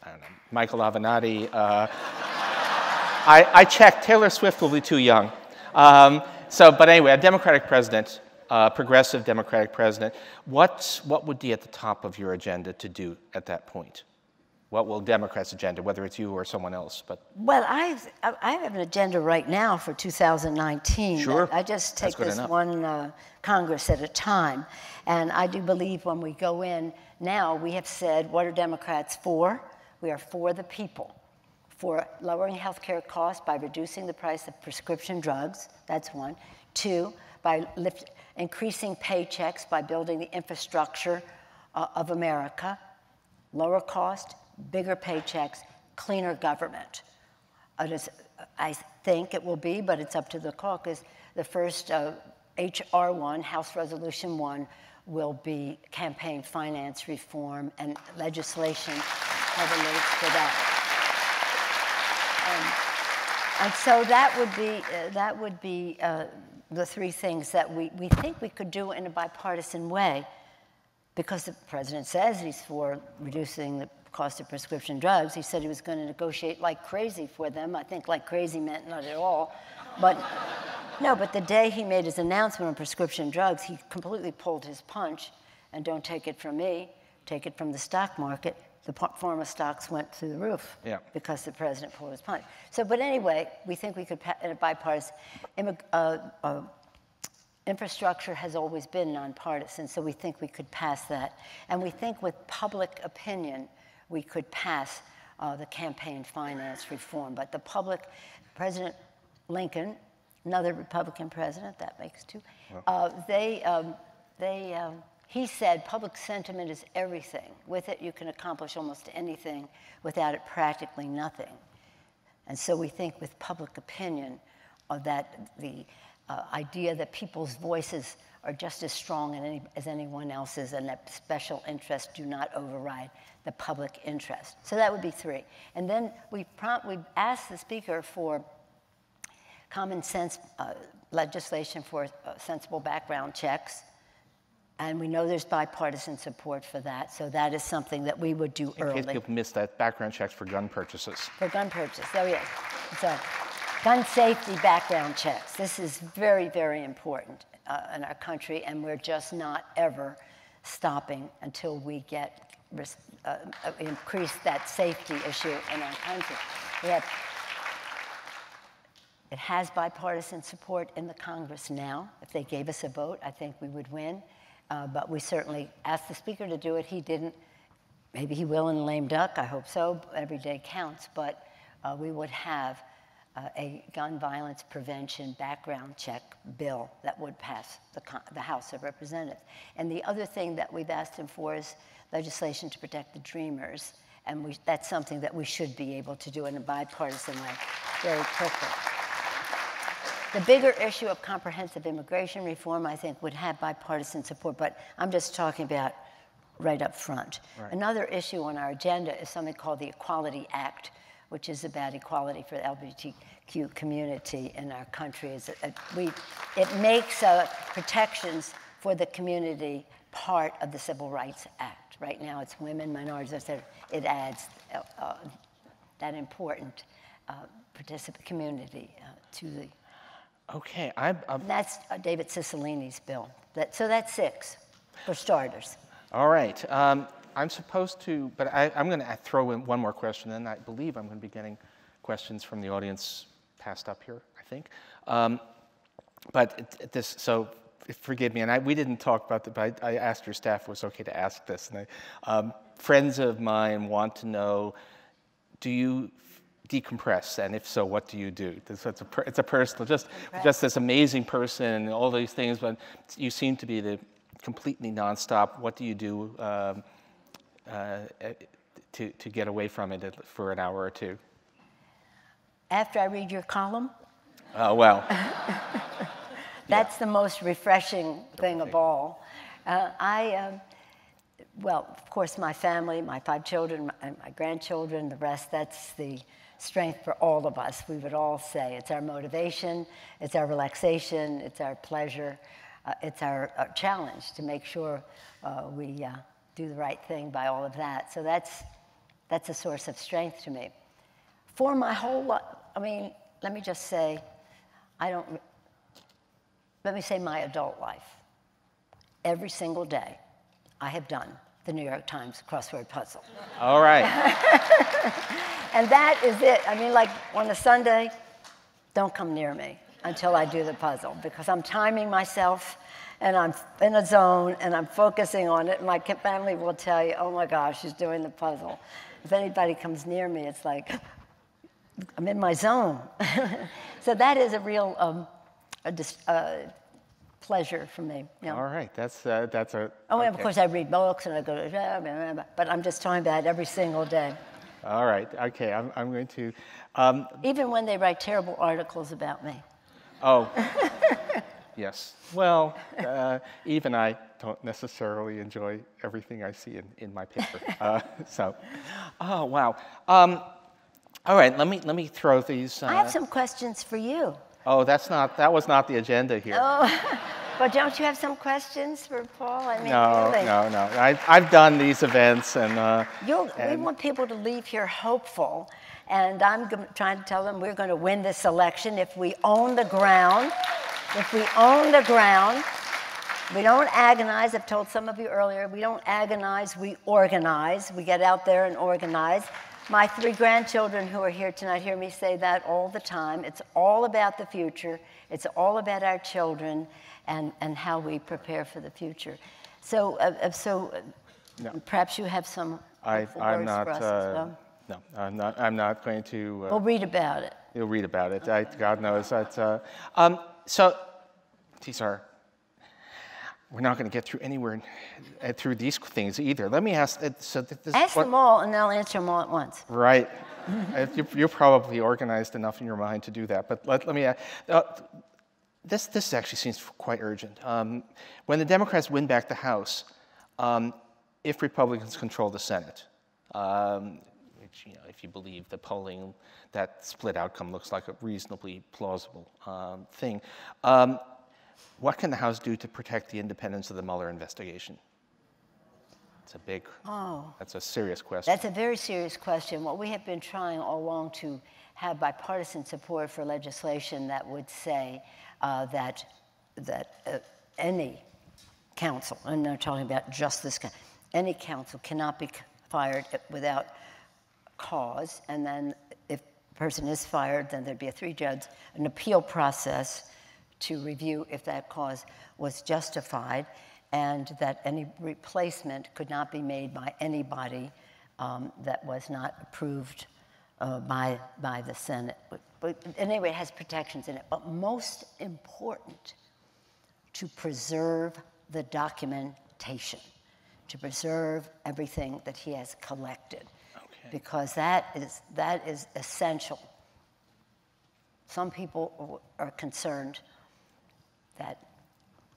I don't know, Michael Avenatti. Uh, I, I, checked, Taylor Swift will be too young. Um, so, but anyway, a Democratic president, uh, progressive Democratic president, what, what would be at the top of your agenda to do at that point? What will Democrats' agenda, whether it's you or someone else? But well, I I have an agenda right now for 2019. Sure, I, just take this enough. one uh, Congress at a time, and I do believe when we go in now, we have said what are Democrats for? We are for the people, for lowering health care costs by reducing the price of prescription drugs. That's one. Two, by lift, increasing paychecks by building the infrastructure uh, of America, lower cost, bigger paychecks, cleaner government. I think it will be, but it's up to the caucus. The first uh, HR 1, House Resolution 1, will be campaign finance reform and legislation that relates to that. Um, and so that would be, uh, that would be uh, the three things that we, we think we could do in a bipartisan way because the president says he's for reducing the cost of prescription drugs. He said he was going to negotiate like crazy for them. I think like crazy meant not at all. But no, but the day he made his announcement on prescription drugs, he completely pulled his punch. And don't take it from me, take it from the stock market. The pharma stocks went through the roof yeah. because the president pulled his punch. So, but anyway, we think we could, in a bipartisan, uh, uh, infrastructure has always been nonpartisan, so we think we could pass that. And we think with public opinion, we could pass uh, the campaign finance reform. But the public, President Lincoln, another Republican president, that makes two, uh, they, um, they, um, he said public sentiment is everything. With it, you can accomplish almost anything. Without it, practically nothing. And so we think with public opinion uh, that the uh, idea that people's voices are just as strong any, as anyone else's and that special interests do not override the public interest. So that would be three. And then we, prompt, we asked the speaker for common sense uh, legislation for uh, sensible background checks. And we know there's bipartisan support for that, so that is something that we would do In early. In case people missed that, background checks for gun purchases. For gun purchase, oh yeah. So, gun safety background checks. This is very, very important uh, in our country, and we're just not ever stopping until we get uh, uh, increase that safety issue in our country. Have, it has bipartisan support in the Congress now. If they gave us a vote, I think we would win. Uh, but we certainly asked the Speaker to do it. He didn't. Maybe he will in lame duck. I hope so. Every day counts. But uh, we would have uh, a gun violence prevention background check bill that would pass the, the House of Representatives. And the other thing that we've asked him for is legislation to protect the dreamers. And we, that's something that we should be able to do in a bipartisan way very quickly. The bigger issue of comprehensive immigration reform, I think, would have bipartisan support, but I'm just talking about right up front. Right. Another issue on our agenda is something called the Equality Act, which is about equality for the LGBTQ community in our country. Is It, we, it makes uh, protections for the community part of the Civil Rights Act. Right now, it's women, minorities, it adds uh, uh, that important uh, participant community uh, to the. Okay, I'm. I'm that's uh, David Cicilline's bill. That, so that's six, for starters. All right. Um, I'm supposed to, but I, am going to throw in one more question, and I believe I'm going to be getting questions from the audience passed up here, I think. Um, but this, so forgive me, and I, we didn't talk about that, but I, I, asked your staff if it was okay to ask this. And I, um, friends of mine want to know, do you decompress, and if so, what do you do? It's, it's, a, it's a personal, just, just this amazing person and all these things, but you seem to be the completely nonstop. What do you do? Um, uh, to, to get away from it for an hour or two? After I read your column? Oh, well. That's yeah. the most refreshing thing of all. Uh, I, um, well, of course, my family, my five children, my, my, grandchildren, the rest, that's the strength for all of us. We would all say it's our motivation, it's our relaxation, it's our pleasure, uh, it's our, our, challenge to make sure uh, we uh, do the right thing by all of that. So that's, that's a source of strength to me. For my whole life, I mean, let me just say, I don't, let me say my adult life. Every single day, I have done the New York Times crossword puzzle. All right. and that is it. I mean, like on a Sunday, don't come near me until I do the puzzle because I'm timing myself and I'm in a zone and I'm focusing on it. My family will tell you, oh my gosh, she's doing the puzzle. If anybody comes near me, it's like, I'm in my zone. so that is a real um, a uh, pleasure for me. You know? All right, that's, uh, that's a. Oh, okay. and of course, I read books and I go to, but I'm just talking about it every single day. All right, okay, I'm, I'm going to. Um, Even when they write terrible articles about me. Oh. Yes. Well, uh, even I don't necessarily enjoy everything I see in, in my paper. Uh, so, oh, wow. Um, all right, let me, let me throw these. Uh, I have some questions for you. Oh, that's not, that was not the agenda here. Oh, but don't you have some questions for Paul? I mean, no, really. no, no. I, I've done these events and, uh, and. We want people to leave here hopeful. And I'm trying to tell them we're going to win this election if we own the ground. If we own the ground, we don't agonize. I've told some of you earlier, we don't agonize, we organize. We get out there and organize. My three grandchildren who are here tonight hear me say that all the time. It's all about the future, it's all about our children and, and how we prepare for the future. So, uh, uh so uh, no. perhaps you have some. I, I'm not. Uh, no, I'm not. I'm not going to. Uh, we'll read about it. You'll read about it. I, God knows that. Uh, um, so these are, we're not going to get through anywhere uh, through these things either. Let me ask. Uh, so this, ask what, them all, and I'll answer them all at once. Right. you're, you're, probably organized enough in your mind to do that. But let, let me. ask. uh, this this actually seems quite urgent. Um, when the Democrats win back the House, um, if Republicans control the Senate, um, which you know, if you believe the polling that split outcome looks like a reasonably plausible um, thing. Um, what can the House do to protect the independence of the Mueller investigation? It's a big, oh, that's a serious question. That's a very serious question. What we have been trying all along to have bipartisan support for legislation that would say uh, that, that uh, any counsel, I'm not talking about just this, any counsel cannot be fired without cause, and then if the person is fired, then there'd be a three judge, an appeal process to review if that cause was justified, and that any replacement could not be made by anybody um, that was not approved uh, by, by the Senate. But, but anyway, it has protections in it. But most important, to preserve the documentation, to preserve everything that he has collected. Because that is, that is essential. Some people are concerned that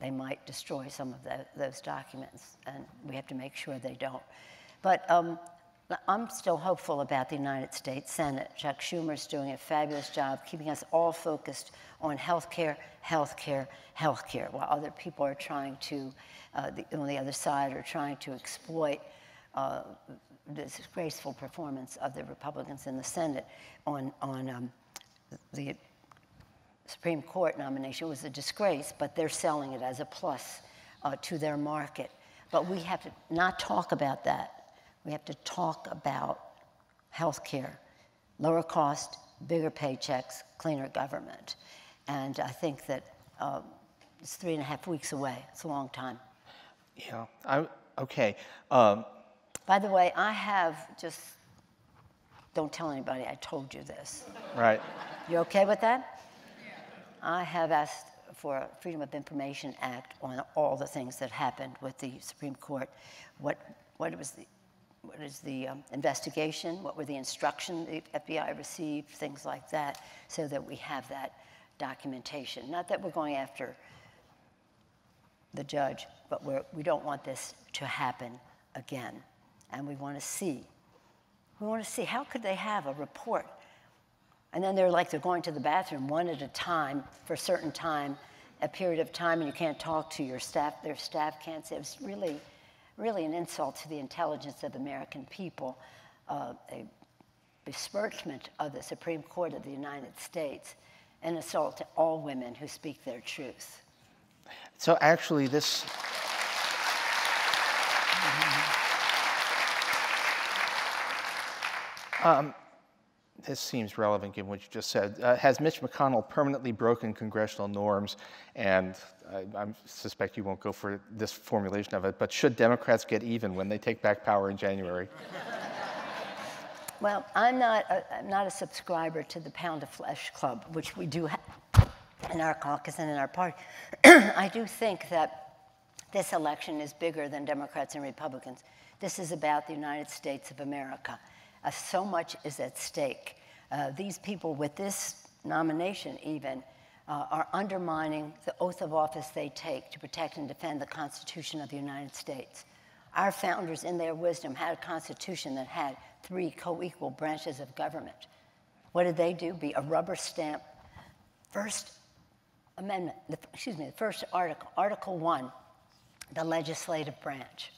they might destroy some of the, those documents, and we have to make sure they don't. But um, I'm still hopeful about the United States Senate. Chuck Schumer's doing a fabulous job keeping us all focused on healthcare, healthcare, healthcare, while other people are trying to, uh, the, on the other side, are trying to exploit uh, disgraceful performance of the Republicans in the Senate on, on um, the Supreme Court nomination was a disgrace, but they're selling it as a plus uh, to their market. But we have to not talk about that. We have to talk about health care, lower cost, bigger paychecks, cleaner government. And I think that um, it's three and a half weeks away. It's a long time. Yeah. I, okay. Um, By the way, I have just, don't tell anybody I told you this. right. You okay with that? I have asked for a Freedom of Information Act on all the things that happened with the Supreme Court. What, what was the, what is the um, investigation? What were the instructions the FBI received? Things like that, so that we have that documentation. Not that we're going after the judge, but we're, we don't want this to happen again. And we want to see. We want to see how could they have a report and then they're like they're going to the bathroom one at a time for a certain time, a period of time, and you can't talk to your staff. Their staff can't say. It's really, really an insult to the intelligence of the American people, uh, a besmirchment of the Supreme Court of the United States, an assault to all women who speak their truth. So actually, this. Um, this seems relevant given what you just said. Uh, has Mitch McConnell permanently broken congressional norms? And I, I, suspect you won't go for this formulation of it, but should Democrats get even when they take back power in January? Well, I'm not a, I'm not a subscriber to the Pound of Flesh Club, which we do have in our caucus and in our party. I do think that this election is bigger than Democrats and Republicans. This is about the United States of America. Uh, so much is at stake. Uh, these people, with this nomination even, uh, are undermining the oath of office they take to protect and defend the Constitution of the United States. Our founders, in their wisdom, had a constitution that had three co equal branches of government. What did they do? Be a rubber stamp. First Amendment, the, excuse me, the first article, Article 1, the legislative branch,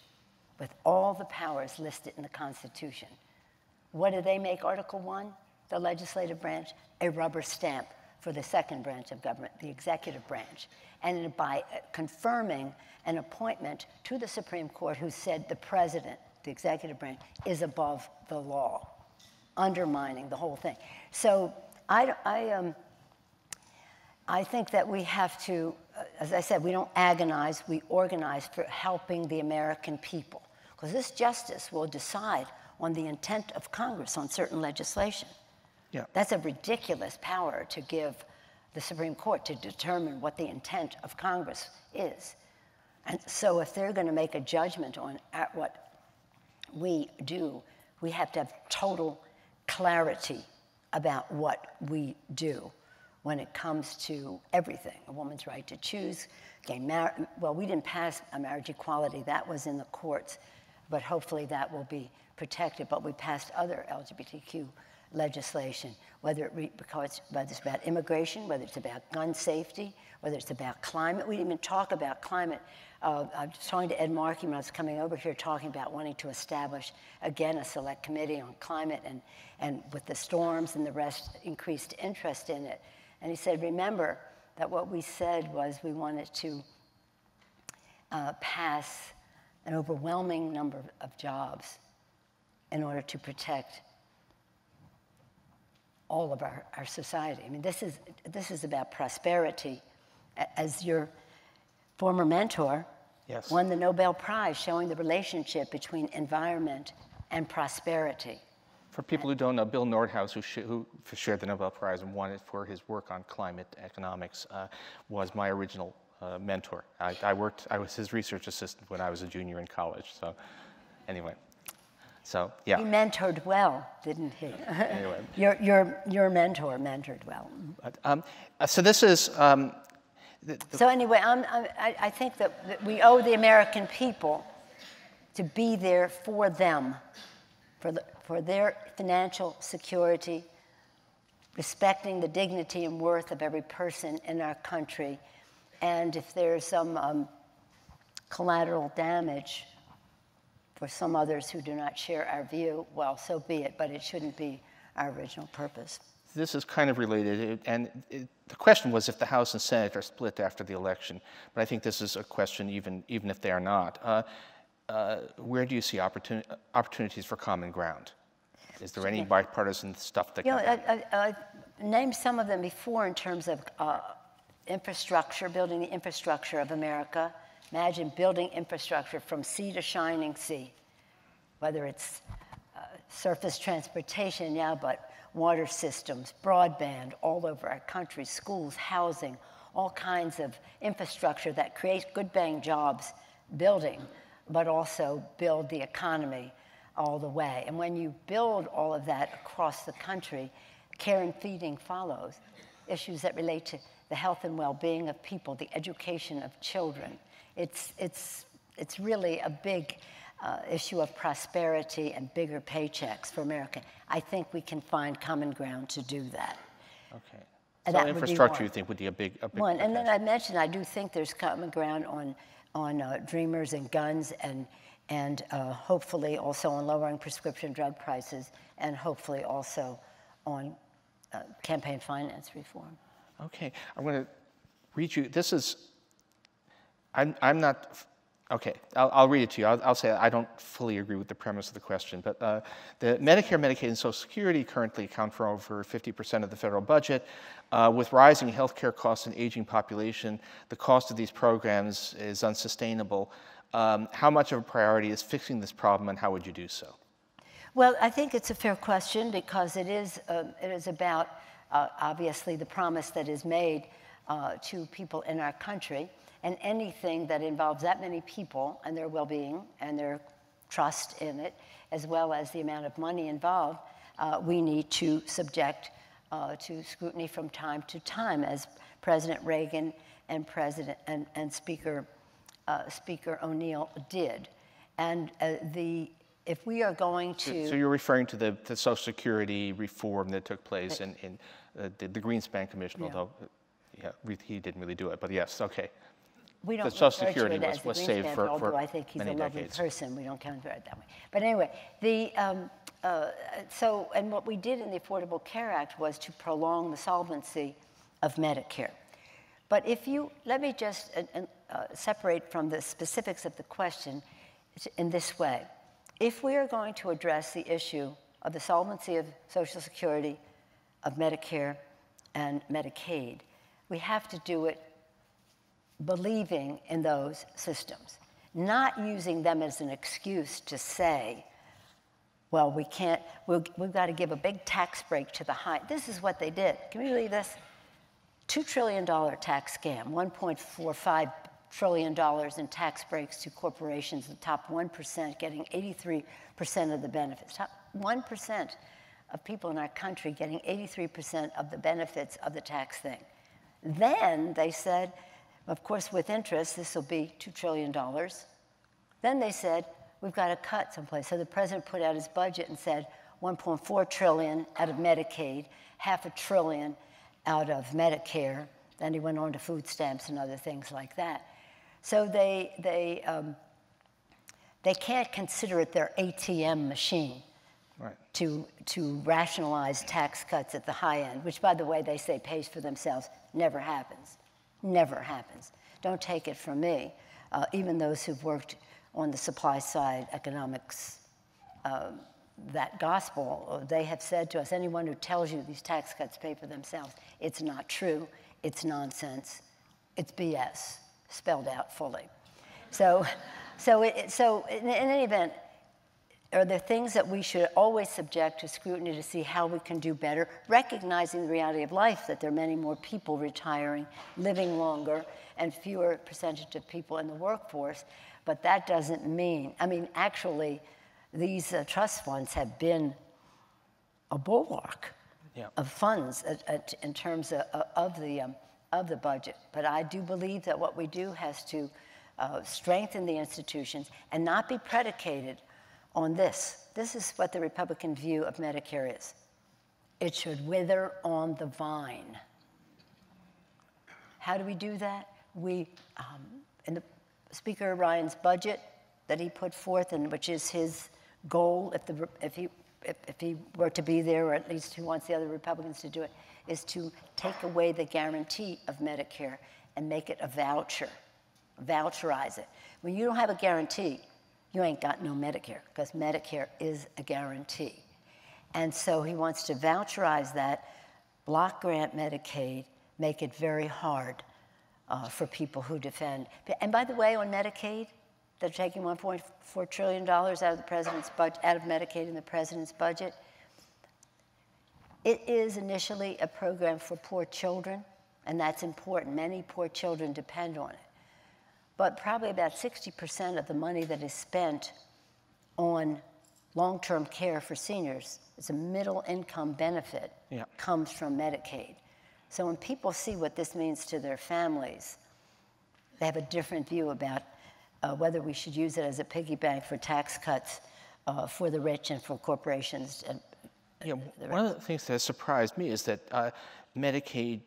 with all the powers listed in the Constitution. What do they make Article 1, the legislative branch? A rubber stamp for the second branch of government, the executive branch. And by confirming an appointment to the Supreme Court who said the president, the executive branch, is above the law, undermining the whole thing. So I, I, um, I think that we have to, as I said, we don't agonize, we organize for helping the American people. Because this justice will decide on the intent of Congress on certain legislation. Yeah. That's a ridiculous power to give the Supreme Court to determine what the intent of Congress is. And so if they're going to make a judgment on what we do, we have to have total clarity about what we do when it comes to everything a woman's right to choose, gay marriage. Well, we didn't pass a marriage equality, that was in the courts, but hopefully that will be protected, but we passed other LGBTQ legislation, whether, it because, whether it's about immigration, whether it's about gun safety, whether it's about climate. We didn't even talk about climate. Uh, I was talking to Ed Markey when I was coming over here talking about wanting to establish, again, a select committee on climate and, and with the storms and the rest, increased interest in it. And he said, remember that what we said was we wanted to uh, pass an overwhelming number of jobs in order to protect all of our, our society. I mean, this is, this is about prosperity. As your former mentor yes. won the Nobel Prize showing the relationship between environment and prosperity. For people who don't know, Bill Nordhaus, who, sh- who shared the Nobel Prize and won it for his work on climate economics, uh, was my original uh, mentor. I, I, worked, I was his research assistant when I was a junior in college. So, anyway, so yeah. He mentored well, didn't he? anyway. your, your, your mentor mentored well. But, um, uh, so this is. Um, the, the so anyway, I'm, I, I think that, that we owe the American people to be there for them, for, the, for their financial security, respecting the dignity and worth of every person in our country. And if there's some um, collateral damage for some others who do not share our view, well, so be it, but it shouldn't be our original purpose. This is kind of related, and it, the question was if the House and Senate are split after the election, but I think this is a question even, even if they are not. Uh, uh, where do you see opportun opportunities for common ground? Is there any bipartisan stuff that? You know, I, I, I, named some of them before in terms of uh, infrastructure, building the infrastructure of America. Imagine building infrastructure from sea to shining sea, whether it's uh, surface transportation, yeah, but water systems, broadband all over our country, schools, housing, all kinds of infrastructure that creates good paying jobs, building but also build the economy all the way. And when you build all of that across the country, care and feeding follows. Issues that relate to the health and well being of people, the education of children. It's, it's, it's really a big uh, issue of prosperity and bigger paychecks for America. I think we can find common ground to do that. Okay. And so infrastructure, you think, would be a big, a big one. And then I mentioned I do think there's common ground on on uh, dreamers and guns and, and uh, hopefully also on lowering prescription drug prices and hopefully also on uh, campaign finance reform. Okay, I'm going to read you. This is, I'm, I'm not Okay, I'll, I'll, read it to you. I'll, I'll, say I don't fully agree with the premise of the question, but uh, the Medicare, Medicaid, and Social Security currently account for over 50% of the federal budget. Uh, with rising healthcare costs and aging population, the cost of these programs is unsustainable. Um, how much of a priority is fixing this problem, and how would you do so? Well, I think it's a fair question because it is, uh, it is about uh, obviously the promise that is made uh, to people in our country and anything that involves that many people and their well being and their trust in it, as well as the amount of money involved, uh, we need to subject uh, to scrutiny from time to time, as President Reagan and President and, and Speaker uh, Speaker O'Neill did. And uh, the if we are going to so you're referring to the, the Social Security reform that took place in, in uh, the, the Greenspan Commission, yeah. although yeah, he didn't really do it, but yes, okay we don't the Social Security was, was saved for, although for I think he's a lovely decades. person. We don't count it that way. But anyway, the, um, uh, so, and what we did in the Affordable Care Act was to prolong the solvency of Medicare. But if you, let me just uh, uh, separate from the specifics of the question in this way. If we are going to address the issue of the solvency of Social Security, of Medicare, and Medicaid, we have to do it believing in those systems, not using them as an excuse to say, well, we can't, we have got to give a big tax break to the high. This is what they did. Can you believe this? $2 trillion tax scam, $1.45 trillion in tax breaks to corporations, the top 1% getting 83% of the benefits. Top 1% of people in our country getting 83% of the benefits of the tax thing. Then they said, of course, with interest, this will be $2 trillion. Then they said, we've got to cut someplace. So the president put out his budget and said 1.4 trillion out of Medicaid, half a trillion out of Medicare. Then he went on to food stamps and other things like that. So they, they, um, they can't consider it their ATM machine right. to, to rationalize tax cuts at the high end, which, by the way, they say pays for themselves. Never happens. Never happens. Don't take it from me. Uh, even those who've worked on the supply side economics, uh, that gospel, uh, they have said to us anyone who tells you these tax cuts pay for themselves, it's not true, it's nonsense, it's BS, spelled out fully. So, so, it, so in, in any event, are there things that we should always subject to scrutiny to see how we can do better, recognizing the reality of life that there are many more people retiring, living longer, and fewer percentage of people in the workforce. But that doesn't mean, I mean, actually, these uh, trust funds have been a bulwark Yeah. of funds at, at, in terms of, of, the, um, of the budget. But I do believe that what we do has to uh, strengthen the institutions and not be predicated on this. This is what the Republican view of Medicare is it should wither on the vine. How do we do that? We, um, in the Speaker Ryan's budget that he put forth, and which is his goal, if, the, if, he, if, if he were to be there, or at least he wants the other Republicans to do it, is to take away the guarantee of Medicare and make it a voucher, voucherize it. When you don't have a guarantee, you ain't got no Medicare, because Medicare is a guarantee. And so he wants to voucherize that, block grant Medicaid, make it very hard uh, for people who defend. And by the way, on Medicaid, they're taking 1.4 trillion dollars out of the president's budget, out of Medicaid in the president's budget. It is initially a program for poor children, and that's important. Many poor children depend on it. But probably about 60% of the money that is spent on long term care for seniors, it's a middle income benefit, Yeah. comes from Medicaid. So when people see what this means to their families, they have a different view about uh, whether we should use it as a piggy bank for tax cuts uh, for the rich and for corporations. And, Yeah, one of the things that has surprised me is that uh, Medicaid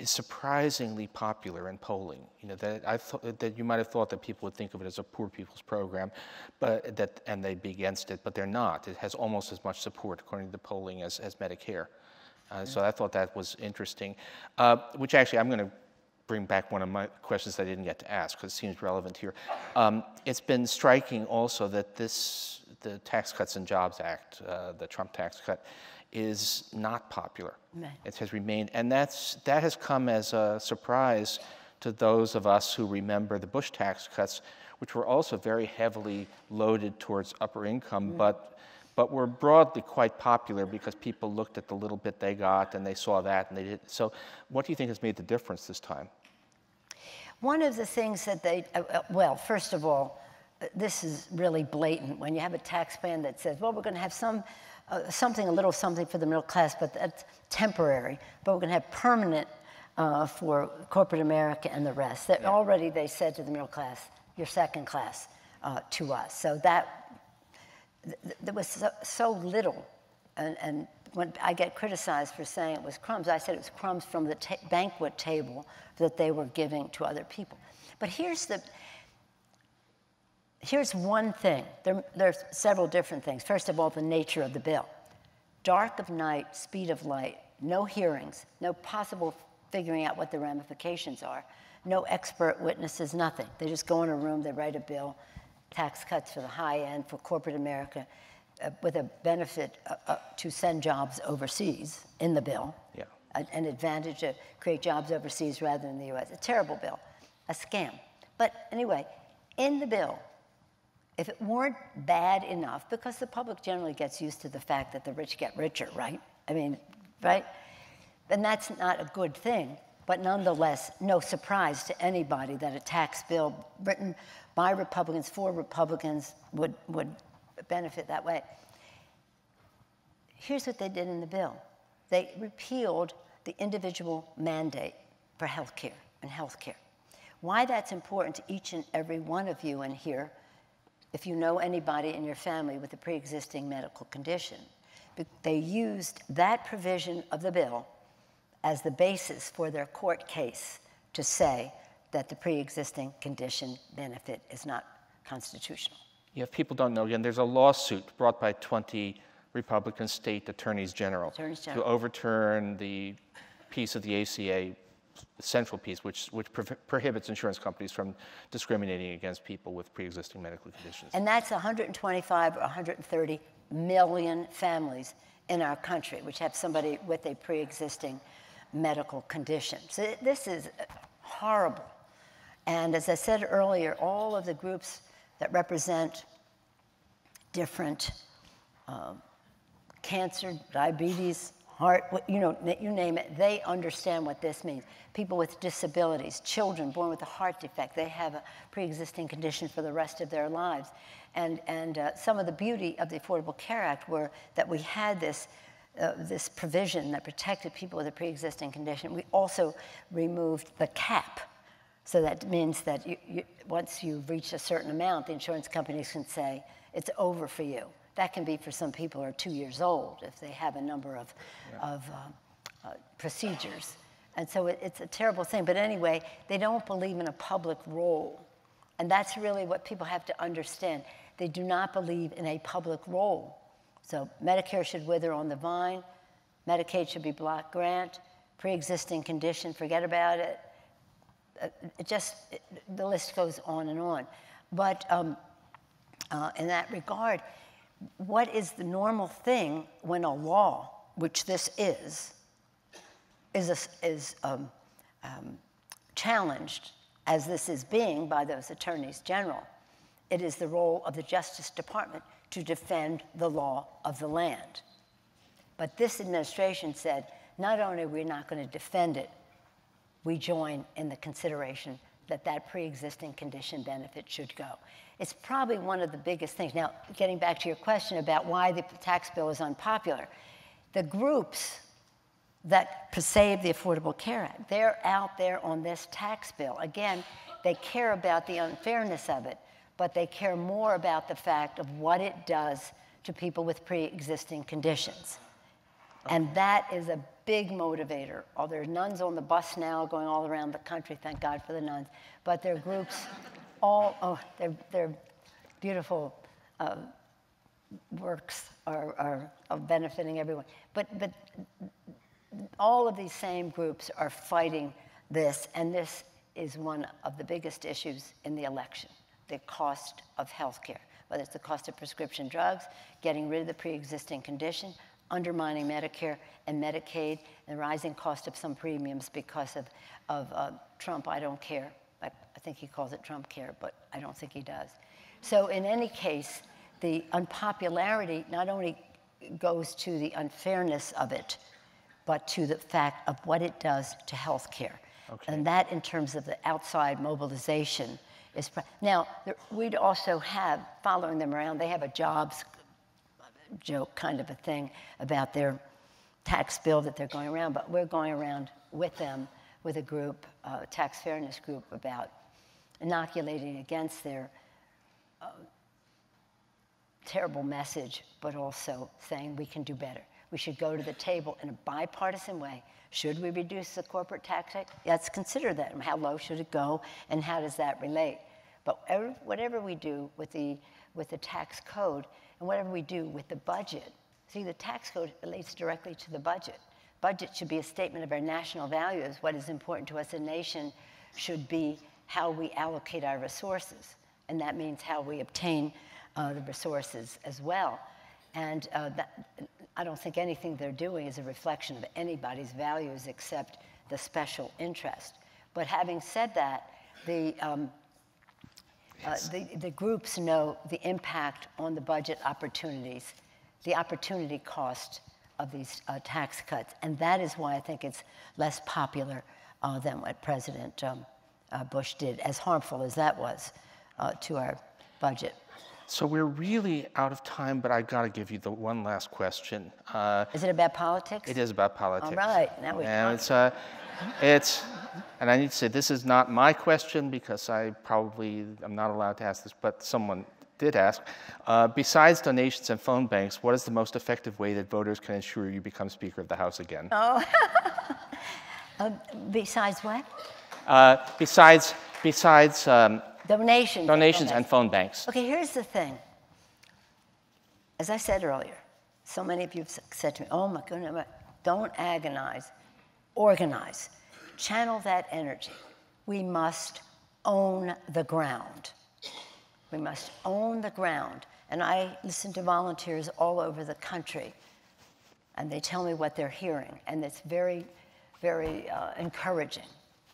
is surprisingly popular in polling. You know that I thought that you might have thought that people would think of it as a poor people's program, but that and they'd be against it, but they're not. It has almost as much support according to the polling as, as Medicare. Uh, so I thought that was interesting. Uh, which actually I'm going to bring back one of my questions I didn't get to ask because it seems relevant here. Um, it's been striking also that this, the Tax Cuts and Jobs Act, uh, the Trump tax cut, is not popular. It has remained, and that's, that has come as a surprise to those of us who remember the Bush tax cuts, which were also very heavily loaded towards upper income, but, but were broadly quite popular because people looked at the little bit they got and they saw that and they did. So, what do you think has made the difference this time? One of the things that they, uh, uh, well, first of all, uh, this is really blatant. When you have a tax plan that says, well, we're going to have some, uh, something, a little something for the middle class, but that's temporary, but we're going to have permanent uh, for corporate America and the rest. That already they said to the middle class, you're second class uh, to us. So that, th- th- there was so, so little, and, and when I get criticized for saying it was crumbs, I said it was crumbs from the banquet table that they were giving to other people. But here's the, here's one thing. There, there's several different things. First of all, the nature of the bill. Dark of night, speed of light, no hearings, no possible figuring out what the ramifications are, no expert witnesses, nothing. They just go in a room, they write a bill, tax cuts for the high end, for corporate America, uh, with a benefit uh, uh, to send jobs overseas in the bill. Yeah. An, an advantage to create jobs overseas rather than the US. A terrible bill, a scam. But anyway, in the bill, if it weren't bad enough, because the public generally gets used to the fact that the rich get richer, right? I mean, right? Then that's not a good thing. But nonetheless, no surprise to anybody that a tax bill written by Republicans for Republicans would, would benefit that way. Here's what they did in the bill they repealed the individual mandate for health care and health care. Why that's important to each and every one of you in here, if you know anybody in your family with a pre existing medical condition, they used that provision of the bill as the basis for their court case to say that the pre existing condition benefit is not constitutional. Yeah, if people don't know, again, there's a lawsuit brought by 20 Republican state attorneys general, Attorneys general. to overturn the piece of the ACA, central piece, which, which pro- prohibits insurance companies from discriminating against people with pre-existing medical conditions. And that's 125 or 130 million families in our country which have somebody with a pre existing medical condition. So this is horrible. And as I said earlier, all of the groups that represent different um, cancer, diabetes, heart, you know, you name it, they understand what this means. People with disabilities, children born with a heart defect, they have a pre-existing condition for the rest of their lives. And, and uh, some of the beauty of the Affordable Care Act were that we had this, uh, this provision that protected people with a pre-existing condition. We also removed the cap. So that means that you, you, once you've reached a certain amount, the insurance companies can say, it's over for you. That can be for some people who are two years old if they have a number of, yeah. of uh, uh, procedures. And so it, it's a terrible thing. But anyway, they don't believe in a public role. And that's really what people have to understand. They do not believe in a public role. So Medicare should wither on the vine, Medicaid should be block grant, pre existing condition, forget about it. Uh, it just, it, the list goes on and on. But um, uh, in that regard, what is the normal thing when a law, which this is, is, a, is um, um, challenged, as this is being by those attorneys general? It is the role of the Justice Department to defend the law of the land. But this administration said not only are we not going to defend it, we join in the consideration that that pre existing condition benefit should go. It's probably one of the biggest things. Now, getting back to your question about why the tax bill is unpopular, the groups that save the Affordable Care Act, they're out there on this tax bill. Again, they care about the unfairness of it, but they care more about the fact of what it does to people with pre existing conditions. And that is a big motivator. Oh, there are nuns on the bus now going all around the country, thank God for the nuns. But there are groups all, oh, they're, they're beautiful uh, works are, are, are benefiting everyone. But, but all of these same groups are fighting this, and this is one of the biggest issues in the election the cost of health care, whether it's the cost of prescription drugs, getting rid of the pre existing condition, undermining Medicare and Medicaid, and the rising cost of some premiums because of, of uh, Trump, I don't care. I, I think he calls it Trump care, but I don't think he does. So, in any case, the unpopularity not only goes to the unfairness of it, but to the fact of what it does to health care. Okay. And that, in terms of the outside mobilization, is. Now, we'd also have, following them around, they have a jobs joke kind of a thing about their tax bill that they're going around, but we're going around with them with a group, a tax fairness group, about inoculating against their uh, terrible message, but also saying we can do better. We should go to the table in a bipartisan way. Should we reduce the corporate tax rate? Let's consider that. How low should it go, and how does that relate? But whatever we do with the, with the tax code, and whatever we do with the budget, see, the tax code relates directly to the budget. Budget should be a statement of our national values. What is important to us as a nation should be how we allocate our resources. And that means how we obtain uh, the resources as well. And uh, that, I don't think anything they're doing is a reflection of anybody's values except the special interest. But having said that, the, um, uh, the, the groups know the impact on the budget opportunities, the opportunity cost of these uh, tax cuts. And that is why I think it's less popular uh, than what President um, uh, Bush did, as harmful as that was uh, to our budget. So we're really out of time, but I've got to give you the one last question. Uh, is it about politics? It is about politics. All right, now we. And it's, it's, and I need to say this is not my question because I probably am not allowed to ask this, but someone did ask. Uh, besides donations and phone banks, what is the most effective way that voters can ensure you become Speaker of the House again? Oh, uh, besides what? Uh, besides, besides um, donations, donations and phone banks. Okay, here's the thing. As I said earlier, so many of you have said to me, "Oh my goodness, don't agonize, organize, channel that energy. We must own the ground." We must own the ground. And I listen to volunteers all over the country, and they tell me what they're hearing, and it's very, very uh, encouraging.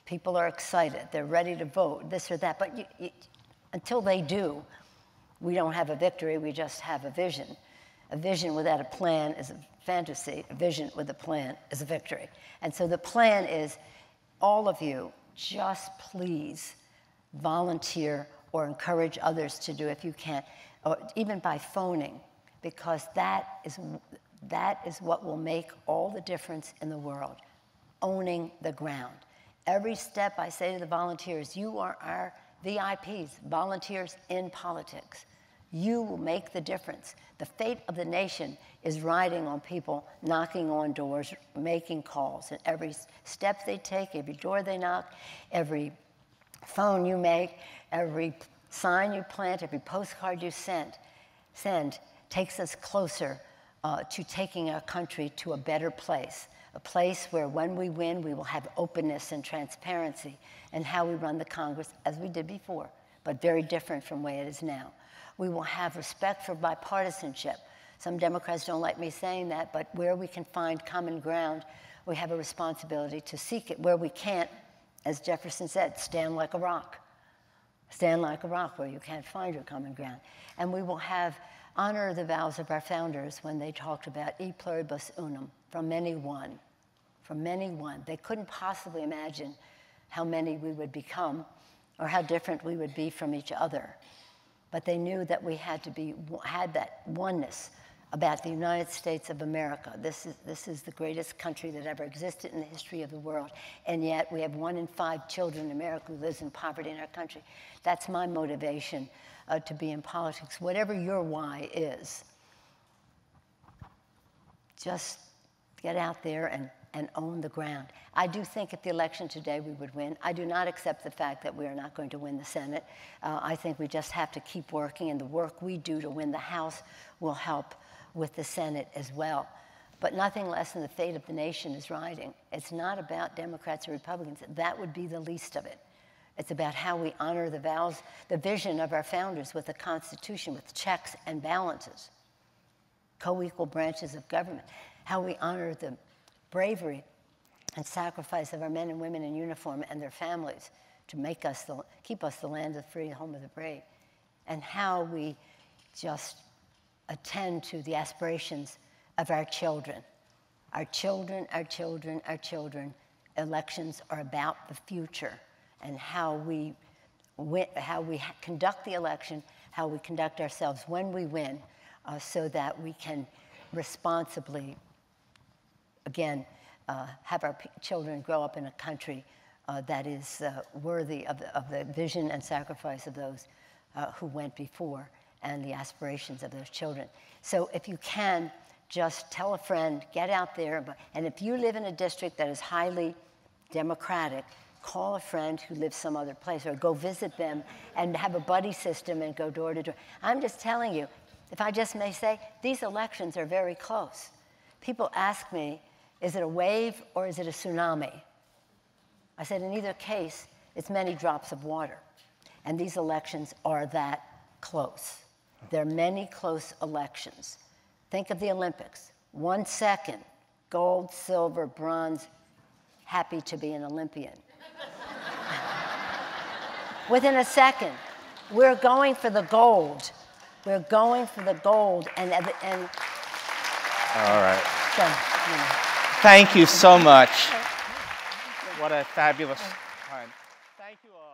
People are excited, they're ready to vote, this or that. But you, you, until they do, We don't have a victory, we just have a vision. A vision without a plan is a fantasy, a vision with a plan is a victory. And so the plan is all of you, just please volunteer or encourage others to do if you can, or even by phoning, because that is, that is what will make all the difference in the world owning the ground. Every step I say to the volunteers, you are our VIPs, volunteers in politics. You will make the difference. The fate of the nation is riding on people knocking on doors, making calls. And every step they take, every door they knock, every phone you make, every sign you plant, every postcard you send, send takes us closer uh, to taking our country to a better place. A place where when we win, we will have openness and transparency in how we run the Congress, as we did before, but very different from the way it is now. We will have respect for bipartisanship. Some Democrats don't like me saying that, but where we can find common ground, we have a responsibility to seek it. Where we can't, as Jefferson said, stand like a rock. Stand like a rock where you can't find your common ground. And we will have honor the vows of our founders when they talked about e pluribus unum, from many one, from many one. They couldn't possibly imagine how many we would become or how different we would be from each other. But they knew that we had to be, had that oneness about the United States of America. This is, this is the greatest country that ever existed in the history of the world. And yet we have one in five children in America who lives in poverty in our country. That's my motivation uh, to be in politics, whatever your why is. Just get out there and, and own the ground. I do think at the election today we would win. I do not accept the fact that we are not going to win the Senate. Uh, I think we just have to keep working, and the work we do to win the House will help with the Senate as well. But nothing less than the fate of the nation is riding. It's not about Democrats or Republicans. That would be the least of it. It's about how we honor the vows, the vision of our founders with the Constitution, with checks and balances, co equal branches of government, how we honor the bravery and sacrifice of our men and women in uniform and their families to make us the, keep us the land of the free, home of the brave, and how we just attend to the aspirations of our children. Our children, our children, our children. Elections are about the future and how we, win, how we conduct the election, how we conduct ourselves when we win, uh, so that we can responsibly, again, uh, have our children grow up in a country uh, that is uh, worthy of the, of the, vision and sacrifice of those uh, who went before and the aspirations of those children. So if you can, just tell a friend, get out there. And if you live in a district that is highly democratic, call a friend who lives some other place or go visit them and have a buddy system and go door to door. I'm just telling you, if I just may say, these elections are very close. People ask me, is it a wave or is it a tsunami? I said, in either case, it's many drops of water. And these elections are that close. There are many close elections. Think of the Olympics. One second, gold, silver, bronze, happy to be an Olympian. Within a second, we're going for the gold. We're going for the gold. And, and all right. So, you know. Thank you so much. What a fabulous time. Thank you all.